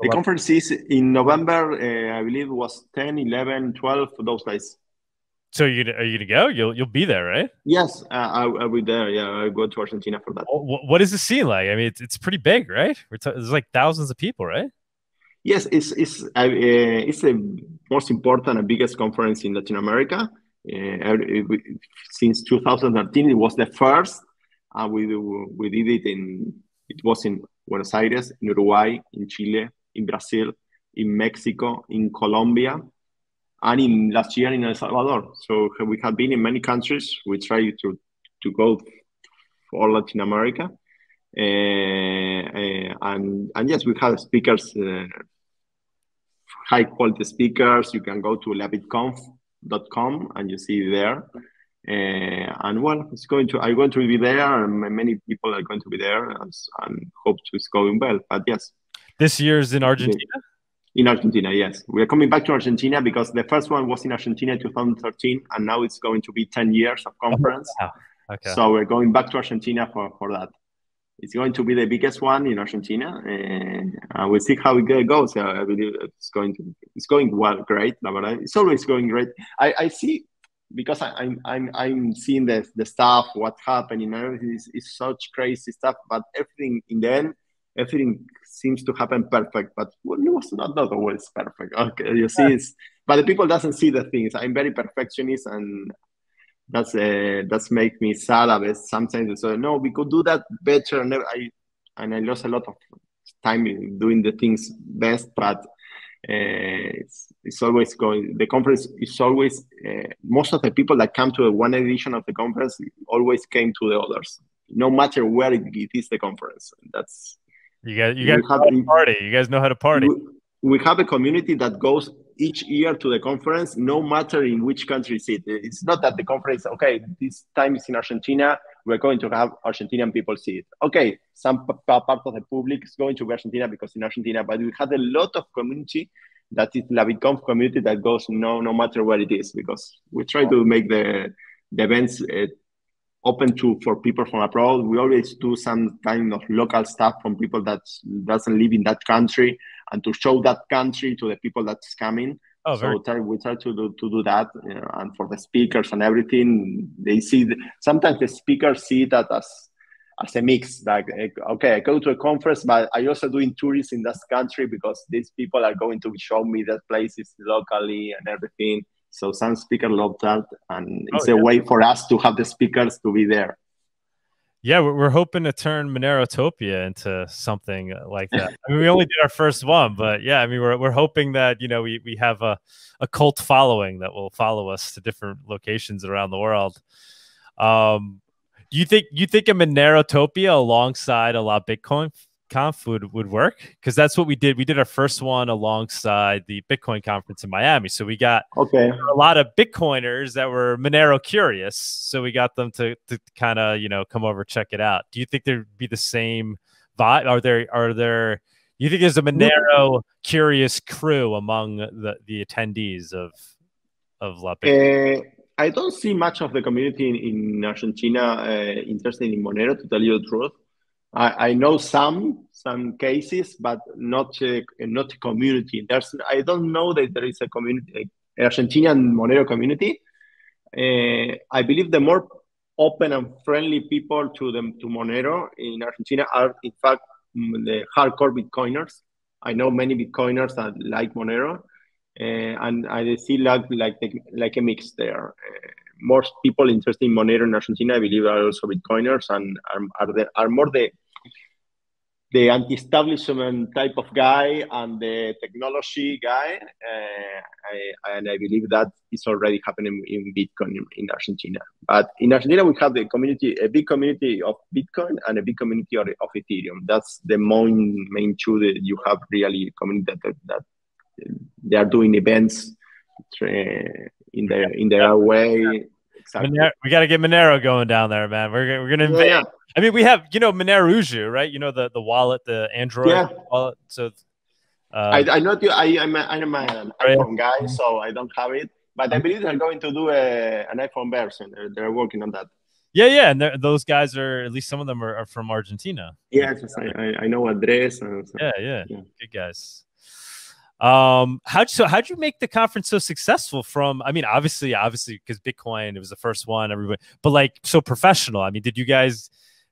The conference is in November, uh, I believe it was 10, 11, 12, those days. So you are you gonna go? You'll you'll be there, right? Yes, uh, I, will be there. Yeah, I'll go to Argentina for that. What, what is the scene like? I mean, it's, it's pretty big, right? T- there's like thousands of people, right? Yes, it's it's uh, it's the most important and biggest conference in Latin America. Uh, since 2013, it was the first. Uh, we we did it in it was in Buenos Aires, in Uruguay, in Chile, in Brazil, in Mexico, in Colombia, and in last year in El Salvador. So we have been in many countries. We try to to go for Latin America, uh, uh, and and yes, we have speakers, uh, high quality speakers. You can go to labitconf.com and you see there. Uh, and well, it's going to I'm going to be there, and many people are going to be there, and, and hope it's going well. But yes, this year is in Argentina. In Argentina, yes. We are coming back to Argentina because the first one was in Argentina 2013, and now it's going to be 10 years of conference. Oh, wow. okay. So we're going back to Argentina for, for that. It's going to be the biggest one in Argentina, and we'll see how it goes. Uh, I believe it's going to it's going well, great. It's always going great. I, I see because I, am I'm, I'm I'm seeing the the stuff, what happened, know, it's, it's such crazy stuff. But everything in the end, everything seems to happen perfect, but well, no, it's not, not always perfect. Okay, you see, it's, but the people doesn't see the things. I'm very perfectionist, and that's uh, that's make me sad a bit sometimes. So no, we could do that better. And I and I lost a lot of time doing the things best, but uh, it's, it's always going. The conference is always uh, most of the people that come to one edition of the conference always came to the others, no matter where it, it is the conference. That's you guys, you guys have, a party. You guys know how to party. we have a community that goes each year to the conference, no matter in which country it. It's not that the conference, okay, this time is in Argentina, we're going to have Argentinian people see it. Okay, some part of the public is going to Argentina because in Argentina, but we had a lot of community that is La BitConf community that goes no no matter where it is because we try to make the the events uh, open to for people from abroad. We always do some kind of local stuff from people that doesn't live in that country and to show that country to the people that's coming. Oh, so try, we try to do, to do that, you know, and for the speakers and everything, they see. The, sometimes the speakers see that as as a mix. Like, okay, I go to a conference, but I also doing tours in that country because these people are going to show me that places locally and everything. So some speakers love that, and it's oh, yeah. a way for us to have the speakers to be there. Yeah, we're hoping to turn Monerotopia into something like that. I mean, we only did our first one, but yeah, I mean, we're, we're hoping that you know we, we have a, a cult following that will follow us to different locations around the world. Um, do you think you think a Monerotopia alongside a lot Bitcoin conf would, would work? Because that's what we did. We did our first one alongside the Bitcoin conference in Miami. So we got okay a lot of Bitcoiners that were Monero curious. So we got them to to kind of you know come over check it out. Do you think there'd be the same vibe? Are there are there? You think there's a Monero curious crew among the the attendees of of La Bitconf? Uh, I don't see much of the community in, in Argentina uh, interested in Monero, to tell you the truth. I, I know some some cases, but not a, not a community. There's I don't know that there is a community, a Argentinian Monero community. Uh, I believe the more open and friendly people to them to Monero in Argentina are in fact the hardcore Bitcoiners. I know many Bitcoiners that like Monero, uh, and I see like like like a mix there. Uh, most people interested in Monero in Argentina, I believe, are also Bitcoiners and are are, the, are more the the anti-establishment type of guy and the technology guy, uh, I, and I believe that is already happening in Bitcoin in, in, Argentina. But in Argentina, we have the community, a big community of Bitcoin and a big community of, of Ethereum. That's the main main two that you have really community that, that they are doing events uh, in their in their way. Exactly. Monero, we got to get Monero going down there, man. We're we're gonna invade. Yeah. I mean, we have you know Monerujo? You know the the wallet, the Android yeah. wallet. So uh, I, I know you. I I'm, a, I'm an iPhone guy, so I don't have it. But I believe they're going to do a, an iPhone version. They're, they're working on that. Yeah, yeah, and those guys are at least some of them are, are from Argentina. Yeah, I, I know Andres. And so, yeah, yeah, yeah, good guys. Um, how'd so how'd you make the conference so successful? From I mean, obviously, obviously, because Bitcoin it was the first one, everybody, but like so professional. I mean, did you guys?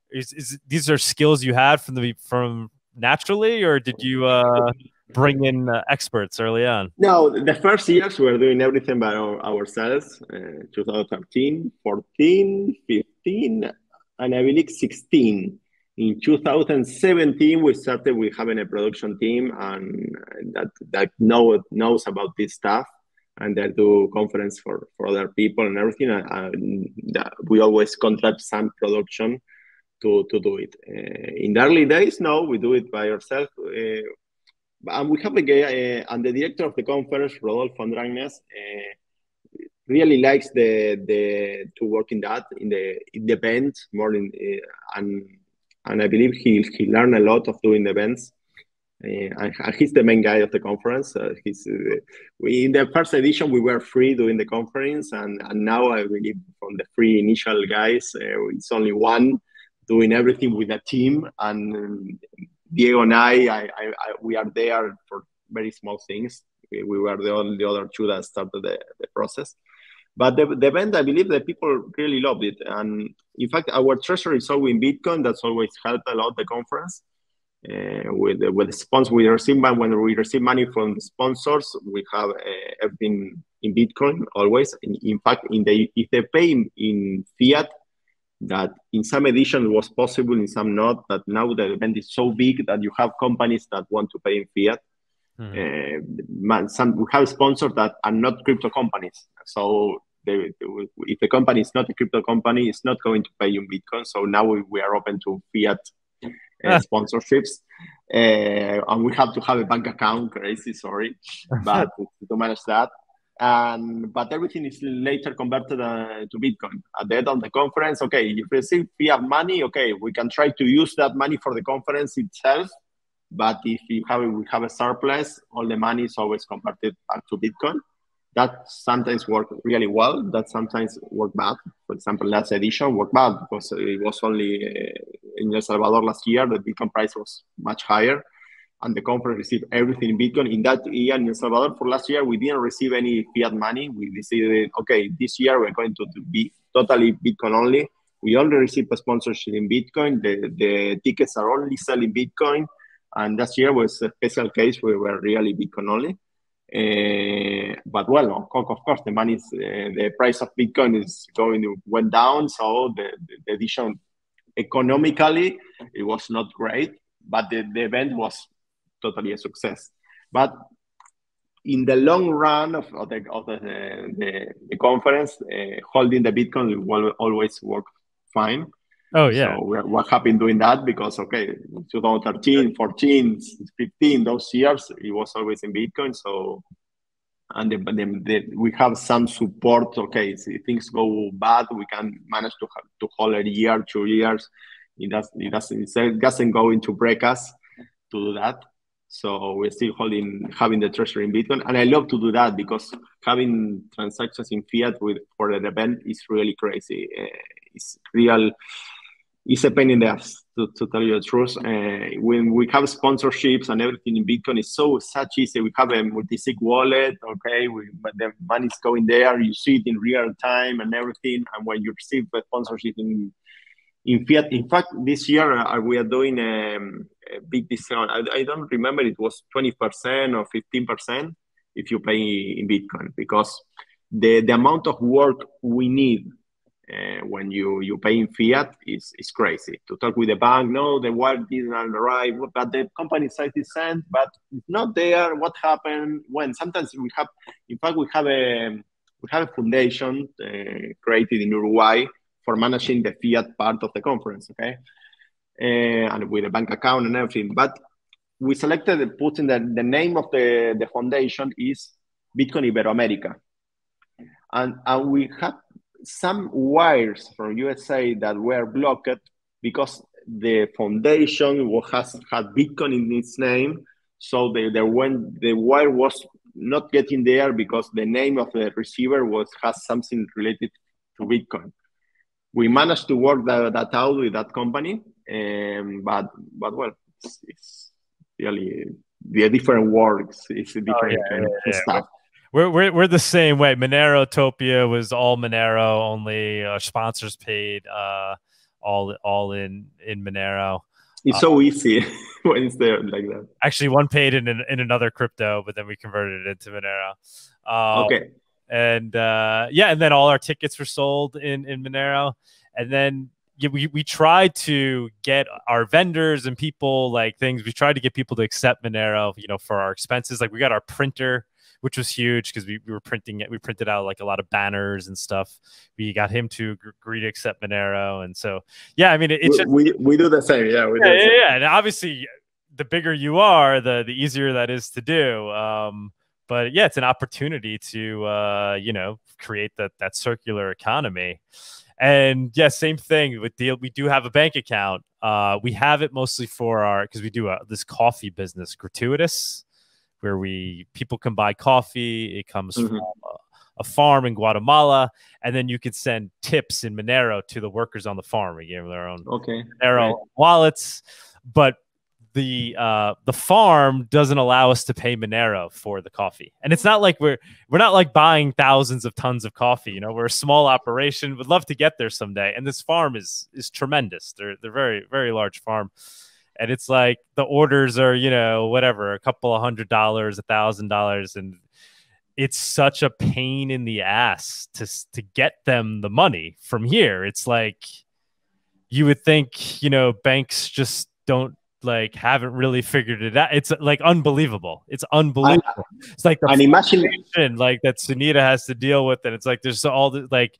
Is, is these are skills you had from the from naturally, or did you uh, bring in uh, experts early on? No, the first years we were doing everything by our, ourselves. Uh, 2013, 14, 15, and I believe 16 in 2017 we started with having a production team and that that know, knows about this stuff and they do conference for, for other people and everything and, we always contract some production to, to do it. Uh, in the early days no we do it by ourselves uh, and we have a uh, and the director of the conference rodolfo andragnes really likes the the to work in that in the in the event more in and and I believe he he learned a lot of doing events. Uh, and he's the main guy of the conference. Uh, he's uh, we in the first edition we were free doing the conference, and, and now I believe from the three initial guys, uh, it's only one doing everything with a team. And um, Diego and I, I, I, I, we are there for very small things. We, we were the only the other two that started the, the process. But the, the event, I believe that people really loved it. And in fact, our treasury is always in Bitcoin. That's always helped a lot the conference. Uh, with with the sponsor, we receive when we receive money from sponsors, we have uh, everything in Bitcoin always. In, in, fact, in the if they pay in, in fiat, that in some editions was possible, in some not. But now the event is so big that you have companies that want to pay in fiat. Mm-hmm. Uh, some we have sponsors that are not crypto companies, so they, if the company is not a crypto company, it's not going to pay you in Bitcoin. So now we, we are open to fiat uh, sponsorships. Uh, and we have to have a bank account, crazy, sorry, but to manage that. And but everything is later converted uh, to Bitcoin. At the end of the conference, okay, if you receive fiat money, okay, we can try to use that money for the conference itself. But if you have we have a surplus, all the money is always converted back to Bitcoin. That sometimes work really well that sometimes work bad. For example last edition worked bad because it was only uh, in el salvador last year the bitcoin price was much higher and the conference received everything in bitcoin. In that year in el salvador for last year we didn't receive any fiat money. We decided okay this year we're going to, to be totally bitcoin only. We only receive a sponsorship in bitcoin. The, the tickets are only selling bitcoin and last year was a special case we were really bitcoin only uh, but well, of course, the money uh, the price of Bitcoin is going went down, so the, the edition economically it was not great, but the, the event was totally a success. But in the long run of, of the of the, the, the conference, uh, holding the Bitcoin will always work fine. Oh yeah. So we're, we're happy doing that because okay, 2013, 14, 15, those years it was always in Bitcoin. So and then, then the, we have some support. Okay, if things go bad, we can manage to to hold a year, two years. It doesn't it doesn't it doesn't go into break us to do that. So we're still holding having the treasury in Bitcoin, and I love to do that because having transactions in fiat with for an event is really crazy. Uh, it's real it's a pain in the ass to, to tell you the truth. Uh, when we have sponsorships and everything in Bitcoin, it's so such easy. We have a multi-sig wallet, okay, we, but the money's going there. You see it in real time and everything. And when you receive a sponsorship in in fiat, in fact, this year uh, we are doing a, a big discount. I, I, don't remember it was twenty percent or fifteen percent if you pay in Bitcoin because the the amount of work we need uh, when you you pay in fiat is is crazy. To talk with the bank, no, the wire didn't arrive, but the company site is sent, but not there. What happened? When sometimes we have, in fact, we have a we have a foundation uh, created in Uruguay for managing the fiat part of the conference. Okay, uh, and with a bank account and everything, but we selected putting the, the name of the, the foundation is Bitcoin Iberoamerica. And, and we have some wires from USA that were blocked because the foundation has had Bitcoin in its name. So the, the when the wire was not getting there because the name of the receiver was has something related to Bitcoin. We managed to work that, that out with that company, um, but but well, it's, it's really the different works. It's a different oh, yeah, yeah, stuff. We're, we're, we're the same way. Monero Topia was all Monero, only uh, sponsors paid, uh, all all in in Monero. It's so um, easy when it's there like that. Actually, one paid in in another crypto, but then we converted it into Monero. Um, okay. And uh, yeah, and then all our tickets were sold in in Monero, and then yeah, we we tried to get our vendors and people like things. We tried to get people to accept Monero, you know, for our expenses. Like we got our printer which was huge because we, we were printing it. We printed out like a lot of banners and stuff. We got him to agree to accept Monero, and so yeah, I mean, it, it's just, we we do the same. Yeah, yeah, yeah, yeah, And obviously, the bigger you are, the the easier that is to do. Um, but yeah, it's an opportunity to uh, you know create that that circular economy. And yeah, same thing with deal. We do have a bank account. Uh, we have it mostly for our because we do a, this coffee business, gratuitous where we people can buy coffee. It comes mm-hmm. from a, a, farm in Guatemala, and then you can send tips in Monero to the workers on the farm. We give them their own okay. Monero right. wallets, but the uh, the farm doesn't allow us to pay Monero for the coffee, and it's not like we're we're not like buying thousands of tons of coffee. You know, we're a small operation. Would love to get there someday, and this farm is is tremendous. They're they're very very large farm and it's like the orders are you know whatever a couple of hundred dollars a thousand dollars and it's such a pain in the ass to to get them the money from here. It's like you would think you know banks just don't like haven't really figured it out. It's like unbelievable. It's unbelievable. It's like the and imagine like that sunita has to deal with and it's like there's all the like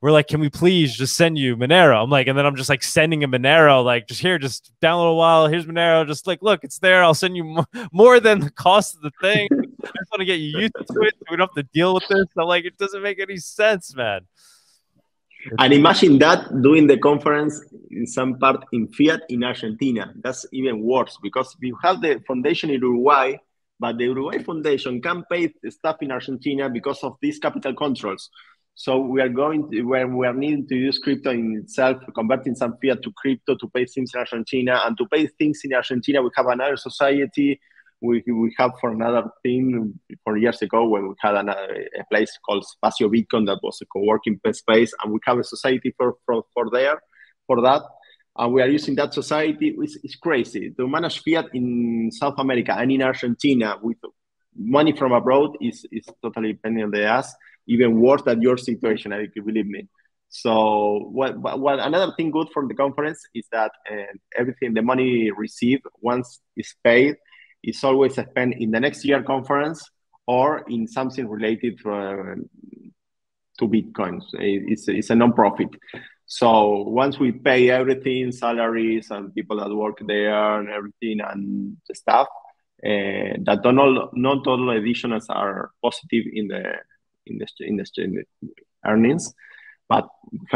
we're like, can we please just send you Monero? I'm like, and then I'm just like sending a Monero, like just here, just download a while. Here's Monero. Just like, look, it's there. I'll send you more than the cost of the thing. I just want to get you used to it. We don't have to deal with this. I'm like, it doesn't make any sense, man. And imagine that doing the conference in some part in fiat in Argentina. That's even worse because you have the foundation in Uruguay, but the Uruguay Foundation can't pay the stuff in Argentina because of these capital controls. So we are going to, when we are needing to use crypto in itself, converting some fiat to crypto to pay things in Argentina. And to pay things in Argentina, we have another society. We, we have for another thing four years ago when we had another, a place called Espacio Bitcoin that was a co-working space, and we have a society for, for, for there, for that. And we are using that society. It's, it's crazy. To manage fiat in South America and in Argentina with money from abroad is, is totally depending on the ass, even worse than your situation, I believe me. So what, what another thing good from the conference is that uh, everything the money received once is paid is always spent in the next year conference or in something related to, uh, to Bitcoin. It's, it's a non-profit. So once we pay everything, salaries and people that work there and everything and the stuff, uh, that not non total additions are positive in the in the in the, in the earnings, but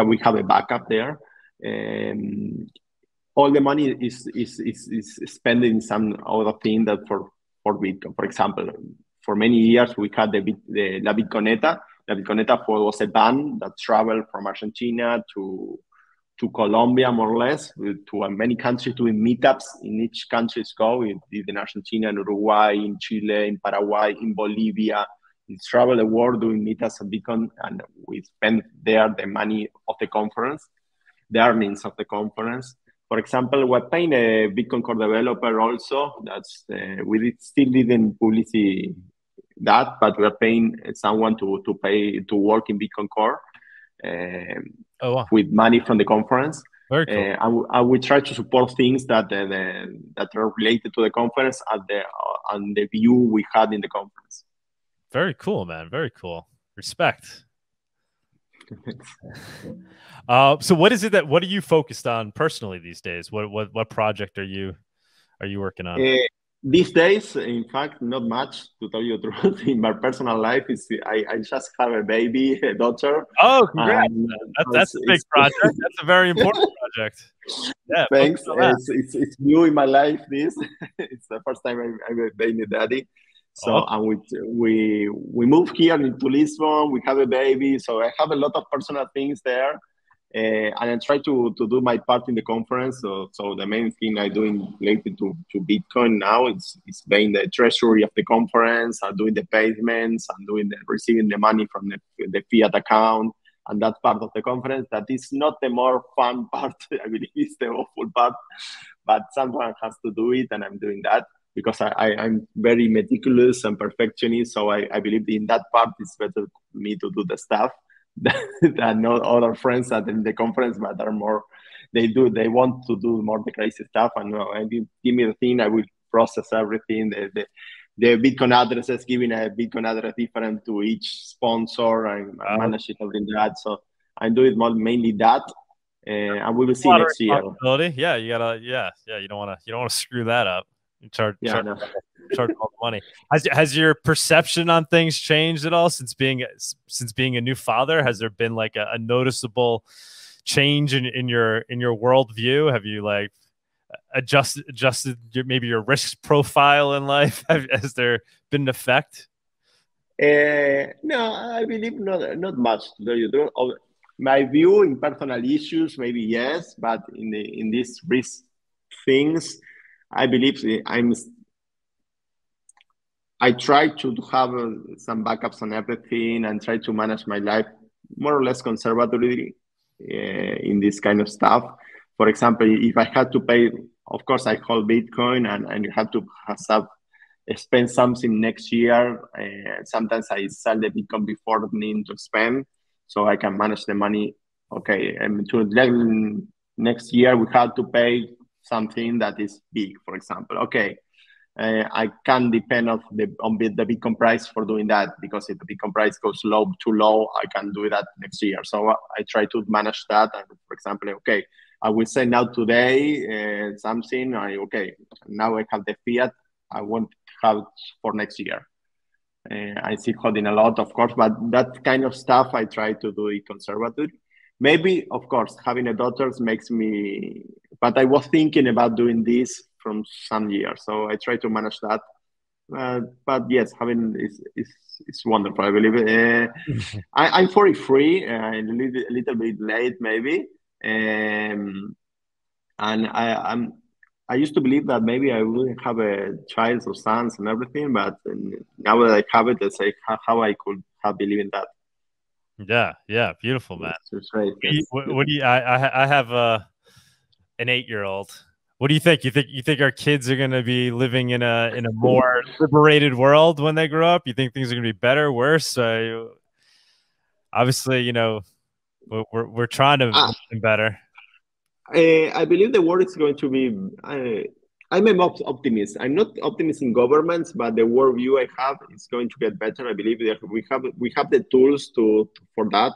we have a backup there. Um, all the money is is is, is spent in some other thing that for for Bitcoin. For example, for many years we had the, the La Bitconeta. La Bitconeta was a band that traveled from Argentina to to Colombia, more or less, to many countries doing meetups. In each countries go. We did in Argentina, in Uruguay, in Chile, in Paraguay, in Bolivia. We travel the world doing meetups of Bitcoin, and we spend there the money of the conference, the earnings of the conference for example, we're paying a Bitcoin Core developer also. That's uh, we did, still didn't publicity that, but we're paying someone to to pay to work in Bitcoin Core um, oh, wow. with money from the conference. Cool. Uh, we try to support things that uh, the, that are related to the conference and the uh, and the view we had in the conference. Very cool, man. Very cool. Respect. uh, so what is it that what are you focused on personally these days? What what what project are you are you working on? Uh, these days, in fact, not much to tell you the truth. In my personal life, is I, I just have a baby, a daughter. Oh, congrats! Um, that's, that's a big project. That's a very important project. Yeah, thanks. It's, it's, it's new in my life. This it's the first time I'm, I'm a baby daddy. So oh. and we we we moved here into Lisbon. We have a baby, so I have a lot of personal things there, uh, and I try to to do my part in the conference. So so the main thing I doing related to to Bitcoin now is is being the treasury of the conference, and doing the payments, and doing the receiving the money from the the fiat account. And that part of the conference that is not the more fun part. I believe it's the awful part, but someone has to do it, and I'm doing that because I, I, am very meticulous and perfectionist. So I, I believe in that part it's better me to do the stuff than not other friends at in the conference, but are more they do they want to do more the crazy stuff. And no, I give, me the thing, I will process everything. The, the, the Bitcoin addresses, giving a Bitcoin address different to each sponsor and wow. manage it everything that. So I do it more mainly that. Uh, and we will see next year. Yeah, you gotta. Yeah, yeah. You don't want to. You don't want to screw that up charge, yeah, charge, charge all the money. Has has your perception on things changed at all since being since being a new father? Has there been like a, a noticeable change in, in your in your worldview? Have you like adjusted adjusted your, maybe your risk profile in life? Have, has there been an effect? Uh, no, I believe not not much. My view in personal issues, maybe yes, but in the in these risk things, I believe I'm. I try to have uh, some backups on everything and try to manage my life more or less conservatively uh, in this kind of stuff. For example, if I had to pay, of course, I hold Bitcoin and, and you have to have spend something next year. Uh, sometimes I sell the Bitcoin before needing to spend, so I can manage the money. Okay, and to next year we have to pay something that is big, for example. Okay, uh, I can depend on the on the Bitcoin price for doing that because if the Bitcoin price goes low too low, I can do that next year. So uh, I try to manage that. And for example, okay, I will send out today uh, something. I okay, now I have the fiat. I won't have for next year. Uh, I see holding a lot, of course, but that kind of stuff I try to do it conservative. Maybe, of course, having a daughter makes me. But I was thinking about doing this from some years. So I try to manage that. Uh, but yes, having is is is wonderful. I believe uh, I, am 43, uh, a little, a little bit late maybe, um, and I, I'm I used to believe that maybe I wouldn't have a child or sons and everything, but now that I have it, it's like how, how I could have believed in that. Yeah, yeah, beautiful, man. Great. What, what, do you? I I have a an eight year old what do you think? You think you think our kids are going to be living in a in a more liberated world when they grow up? You think things are going to be better, worse? Uh, obviously, you know, we're we're trying to uh, better. I, I believe the world is going to be. I, I'm an optimist. I'm not optimist in governments, but the worldview I have is going to get better. I believe that we have we have the tools to, to for that,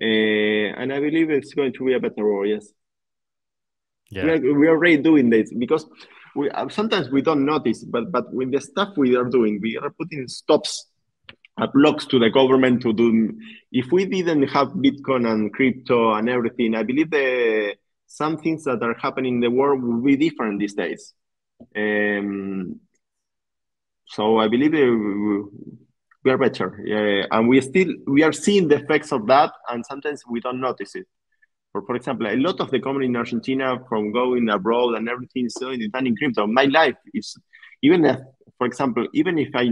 uh, and I believe it's going to be a better world. Yes. Yeah. We, are, we are already doing this because we uh, sometimes we don't notice, but but with the stuff we are doing, we are putting stops, blocks to the government to do. If we didn't have Bitcoin and crypto and everything, I believe the some things that are happening in the world will be different these days. Um, so I believe we are better, yeah, and we still we are seeing the effects of that, and sometimes we don't notice it. For, for example, a lot of the company in Argentina from going abroad and everything is still done in crypto. My life is even if, for example, even if I,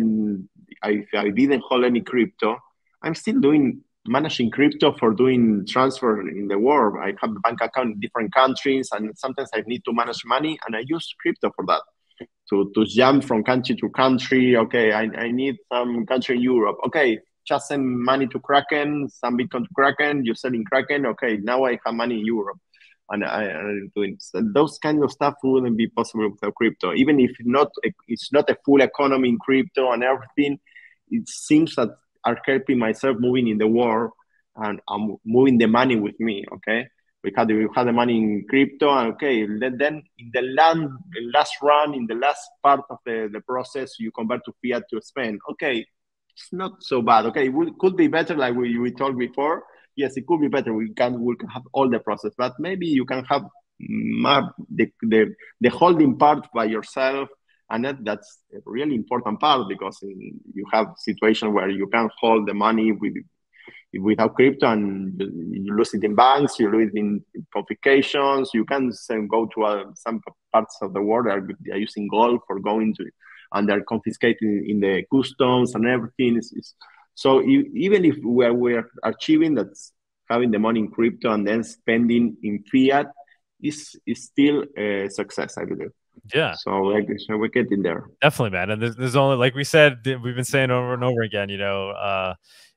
if I didn't hold any crypto, I'm still doing managing crypto for doing transfer in the world. I have a bank account in different countries, and sometimes I need to manage money, and I use crypto for that. To, to jump from country to country. Okay, I, I need some country in Europe. Okay, just send money to Kraken, some Bitcoin to Kraken, you're selling Kraken, okay, now I have money in Europe. And I, am doing so those kind of stuff wouldn't be possible without crypto. Even if not, it's not a full economy in crypto and everything. It seems that are helping myself moving in the world and I'm moving the money with me. Okay, had we had the money in crypto, and okay, then in the land, last run, in the last part of the, the process, you convert to fiat to Spain. Okay, it's not so bad. Okay, it could be better, like we, we talked before. Yes, it could be better. We can we can have all the process, but maybe you can have the, the the holding part by yourself, and that, that's a really important part because in, you have situation where you can hold the money with without crypto and you lose it in banks, you lose it in confiscations. You can go to uh, some parts of the world are, are using gold for going to and they're confiscating in the customs and everything. It's, it's, so even if we're, we're achieving that, having the money in crypto and then spending in fiat is is still a success, I believe. Yeah. So like so we're getting there. Definitely, man. And there's, there's only like we said, we've been saying over and over again. You know, uh,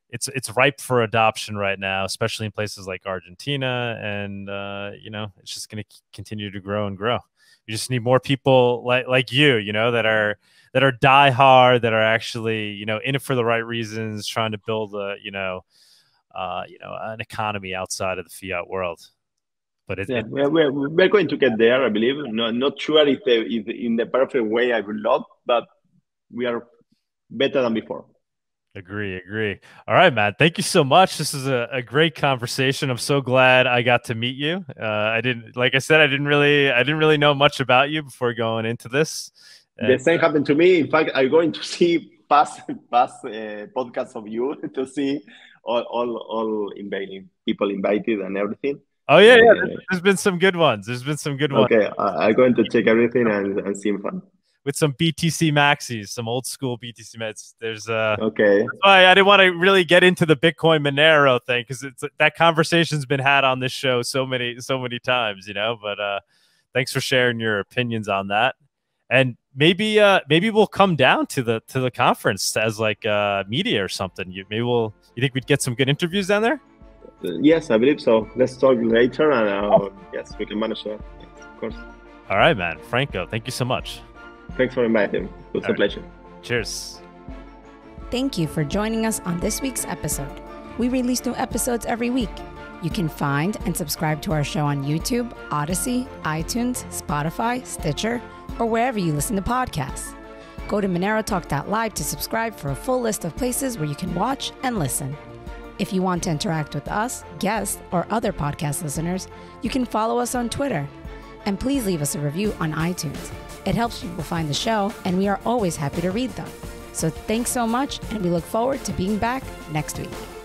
it's it's ripe for adoption right now, especially in places like Argentina, and uh, you know, it's just going to continue to grow and grow. You just need more people like like you, you know, that are that are die hard, that are actually you know in it for the right reasons, trying to build a you know uh, you know an economy outside of the fiat world. But it, yeah, it, we're, we're going to get there, I believe. No, not sure if, if in the perfect way I would love, but we are better than before. Agree, agree. All right, Matt. Thank you so much. This is a, a great conversation. I'm so glad I got to meet you. Uh, I didn't, like I said, I didn't really, I didn't really know much about you before going into this the same happened to me. In fact, I'm going to see past past uh, podcasts of you to see all all all inviting people invited and everything. Oh yeah, yeah. Uh, there's been some good ones. There's been some good ones. Okay, I'm going to check everything and, and see fun. With some BTC maxis, some old school BTC meds. There's uh okay. I, I didn't want to really get into the Bitcoin Monero thing because it's that conversation's been had on this show so many so many times, you know. But uh, thanks for sharing your opinions on that and maybe uh maybe we'll come down to the to the conference as like uh media or something you maybe we'll you think we'd get some good interviews down there yes i believe so let's talk later and uh, oh. yes we can manage that yes, of course all right man franco thank you so much Thanks for inviting me. It was All a right. pleasure. Cheers. Thank you for joining us on this week's episode. We release new episodes every week. You can find and subscribe to our show on YouTube, Odysee, iTunes, Spotify, Stitcher, or wherever you listen to podcasts. Go to MoneroTalk.live to subscribe for a full list of places where you can watch and listen. If you want to interact with us, guests, or other podcast listeners, you can follow us on Twitter. And please leave us a review on iTunes. It helps people find the show, and we are always happy to read them. So thanks so much, and we look forward to being back next week.